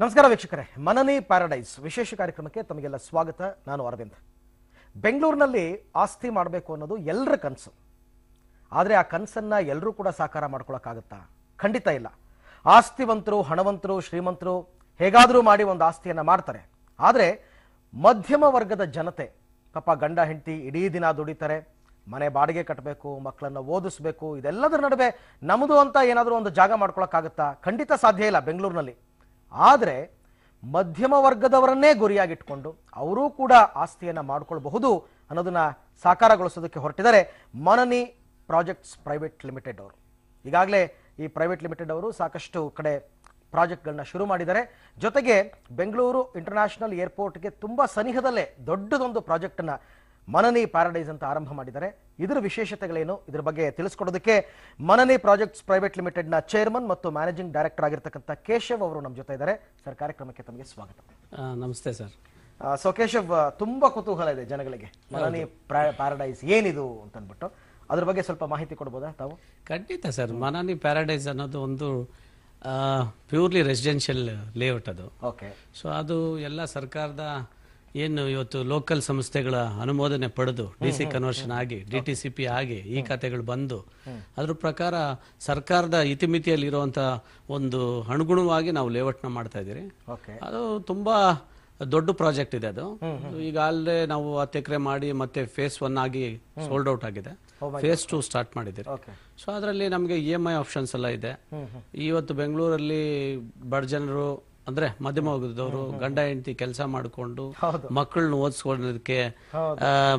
ನಮಸ್ಕಾರ ವೀಕ್ಷಕರೇ, ಮನನಿ ಪ್ಯಾರಡೈಸ್ ವಿಶೇಷ ಕಾರ್ಯಕ್ರಮಕ್ಕೆ ತಮಗೆಲ್ಲ ಸ್ವಾಗತ. ನಾನು ಅರವಿಂದ್. ಬೆಂಗಳೂರಿನಲ್ಲಿ ಆಸ್ತಿ ಮಾಡಬೇಕು ಅನ್ನೋದು ಎಲ್ಲರ ಕನಸು. ಆದರೆ ಆ ಕನಸನ್ನ ಎಲ್ಲರೂ ಕೂಡ ಸಾಕಾರ ಮಾಡ್ಕೊಳಕ್ಕಾಗತ್ತಾ? ಖಂಡಿತ ಇಲ್ಲ. ಆಸ್ತಿವಂತರು, ಹಣವಂತರು, ಶ್ರೀಮಂತರು ಹೇಗಾದರೂ ಮಾಡಿ ಒಂದು ಆಸ್ತಿಯನ್ನ ಮಾಡ್ತಾರೆ. ಆದರೆ ಮಧ್ಯಮ ವರ್ಗದ ಜನತೆ, ಪಾಪ ಗಂಡ, ಹೆಂಡತಿ, ಇಡೀ ದಿನ ದುಡಿತಾರೆ. ಮನೆ ಬಾಡಿಗೆ ಕಟ್ಟಬೇಕು ಮಕ್ಕಳನ್ನು ಓದಿಸ್ಬೇಕು, ಇದೆಲ್ಲದರ ನಡುವೆ ನಮ್ಮದು ಅಂತ ಏನಾದರೂ ಒಂದು ಜಾಗ ಮಾಡ್ಕೊಳಕ್ಕಾಗತ್ತಾ? ಖಂಡಿತ ಸಾಧ್ಯ ಇಲ್ಲ ಬೆಂಗಳೂರಿನಲ್ಲಿ. ಆದರೆ ಮಧ್ಯಮ ವರ್ಗದವರನ್ನೇ ಗುರಿಯಾಗಿಟ್ಕೊಂಡು ಅವರೂ ಕೂಡ ಆಸ್ತಿಯನ್ನು ಮಾಡ್ಕೊಳ್ಬಹುದು ಅನ್ನೋದನ್ನ ಸಾಕಾರಗೊಳಿಸೋದಕ್ಕೆ ಹೊರಟಿದ್ದಾರೆ ಮನನಿ ಪ್ರಾಜೆಕ್ಟ್ಸ್ ಪ್ರೈವೇಟ್ ಲಿಮಿಟೆಡ್ ಅವರು. ಈಗಾಗಲೇ ಈ ಪ್ರೈವೇಟ್ ಲಿಮಿಟೆಡ್ ಅವರು ಸಾಕಷ್ಟು ಕಡೆ ಪ್ರಾಜೆಕ್ಟ್ಗಳನ್ನ ಶುರು ಮಾಡಿದ್ದಾರೆ. ಜೊತೆಗೆ ಬೆಂಗಳೂರು ಇಂಟರ್ನ್ಯಾಷನಲ್ ಏರ್ಪೋರ್ಟ್ಗೆ ತುಂಬ ಸನಿಹದಲ್ಲೇ ದೊಡ್ಡದೊಂದು ಪ್ರಾಜೆಕ್ಟನ್ನು ಮನನಿ ಪ್ಯಾರಡೈಸ್ ಅಂತ ಆರಂಭ ಮಾಡಿದ್ದಾರೆ. ಇದರ ವಿಶೇಷತೆಗಳೇನು? ಇದರ ಬಗ್ಗೆ ತಿಳಿಸ್ಕೊಡೋದಕ್ಕೆ ಮನನಿ ಪ್ರಾಜೆಕ್ಟ್ಸ್ ಪ್ರೈವೇಟ್ ಲಿಮಿಟೆಡ್ನ ಚೇರ್ಮನ್ ಮತ್ತು ಮ್ಯಾನೇಜಿಂಗ್ ಡೈರೆಕ್ಟರ್ ಆಗಿರ್ತಕ್ಕಂಥ ಕೇಶವ್ ಅವರು ನಮ್ಮ ಜೊತೆ ಇದ್ದಾರೆ. ಸರ್ ಕಾರ್ಯಕ್ರಮಕ್ಕೆ ತಮಗೆ ಸ್ವಾಗತ. ನಮಸ್ತೆ ಸರ್. ಸೊ ಕೇಶವ್ ತುಂಬಾ ಕುತೂಹಲ ಇದೆ ಜನಗಳಿಗೆ. ಮನನಿ ಪ್ಯಾರಡೈಸ್ ಏನಿದು ಅಂತ ಅಂದ್ಬಿಟ್ಟು ಅದ್ರ ಬಗ್ಗೆ ಸ್ವಲ್ಪ ಮಾಹಿತಿ ಕೊಡ್ಬೋದಾ ತಾವು? ಖಂಡಿತ ಸರ್. ಮನನಿ ಪ್ಯಾರಡೈಸ್ ಅನ್ನೋದು ಒಂದು ಪ್ಯೂರ್ಲಿ ರೆಸಿಡೆನ್ಷಿಯಲ್ ಲೇಔಟ್ ಅದು. ಓಕೆ ಸೊ ಅದು ಎಲ್ಲ ಸರ್ಕಾರದ ಏನು ಇವತ್ತು ಲೋಕಲ್ ಸಂಸ್ಥೆಗಳ ಅನುಮೋದನೆ ಪಡೆದು ಡಿ ಸಿ ಕನ್ವರ್ಷನ್ ಆಗಿ ಡಿ ಟಿ ಸಿ ಪಿ ಆಗಿ ಈ ಖಾತೆಗಳು ಬಂದು ಅದ್ರ ಪ್ರಕಾರ ಸರ್ಕಾರದ ಇತಿಮಿತಿಯಲ್ಲಿ ಇರುವಂತ ಒಂದು ಅನುಗುಣವಾಗಿ ನಾವು ಲೇಔಟ್ನ ಮಾಡ್ತಾ ಇದ್ದೀರಿ. ಅದು ತುಂಬಾ ದೊಡ್ಡ ಪ್ರಾಜೆಕ್ಟ್ ಇದೆ ಅದು. ಈಗ ಅಲ್ಲೇ ನಾವು ಹತ್ತು ಎಕರೆ ಮಾಡಿ ಮತ್ತೆ ಫೇಸ್ ಒನ್ ಆಗಿ ಸೋಲ್ಡ್ ಔಟ್ ಆಗಿದೆ. ಫೇಸ್ ಟು ಸ್ಟಾರ್ಟ್ ಮಾಡಿದ್ದೀರಿ. ಸೊ ಅದರಲ್ಲಿ ನಮಗೆ ಇ ಎಂ ಐ ಆಪ್ಷನ್ಸ್ ಎಲ್ಲ ಇದೆ. ಇವತ್ತು ಬೆಂಗಳೂರಲ್ಲಿ ಬಡ ಜನರು ಅಂದ್ರೆ ಮಧ್ಯಮ ವರ್ಗದವರು ಗಂಡ ಹೆಂಡತಿ ಕೆಲಸ ಮಾಡಿಕೊಂಡು ಮಕ್ಕಳನ್ನ ಓದಿಸ್ಕೊಳ್ಳೋದಕ್ಕೆ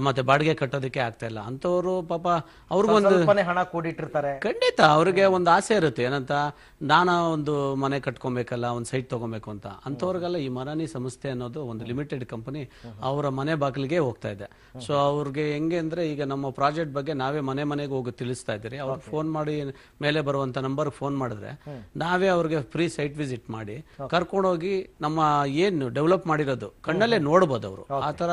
ಮತ್ತೆ ಬಾಡಿಗೆ ಕಟ್ಟೋದಕ್ಕೆ ಆಗ್ತಾ ಇಲ್ಲ. ಅಂತವರು ಪಾಪ ಅವ್ರಿಗೊಂದು ಹಣ ಕೂಡಿಟ್ಟಿರ್ತಾರೆ. ಖಂಡಿತ ಅವ್ರಿಗೆ ಒಂದು ಆಸೆ ಇರುತ್ತೆ. ಏನಂತ ನಾನು ಒಂದು ಮನೆ ಕಟ್ಕೊಬೇಕಲ್ಲ ಒಂದು ಸೈಟ್ ತಗೋಬೇಕು ಅಂತ. ಅಂತವ್ರಿಗೆಲ್ಲ ಈ ಮರಾನಿ ಸಂಸ್ಥೆ ಅನ್ನೋದು ಒಂದು ಲಿಮಿಟೆಡ್ ಕಂಪನಿ ಅವರ ಮನೆ ಬಾಗಿಲಿಗೆ ಹೋಗ್ತಾ ಇದೆ. ಸೊ ಅವ್ರಿಗೆ ಹೆಂಗೆ ಅಂದ್ರೆ ಈಗ ನಮ್ಮ ಪ್ರಾಜೆಕ್ಟ್ ಬಗ್ಗೆ ನಾವೇ ಮನೆ ಮನೆಗೆ ಹೋಗಿ ತಿಳಿಸ್ತಾ ಇದ್ದೀರಿ. ಅವ್ರಿಗೆ ಫೋನ್ ಮಾಡಿ ಮೇಲೆ ಬರುವಂತ ನಂಬರ್ ಫೋನ್ ಮಾಡಿದ್ರೆ ನಾವೇ ಅವ್ರಿಗೆ ಫ್ರೀ ಸೈಟ್ ವಿಸಿಟ್ ಮಾಡಿ ಕರ್ಕೊಂಡೋಗಿ ನಮ್ಮ ಏನು ಡೆವಲಪ್ ಮಾಡಿರೋದು ಕಣ್ಣಲ್ಲೇ ನೋಡ್ಬೋದು ಅವರು. ಆ ಆ,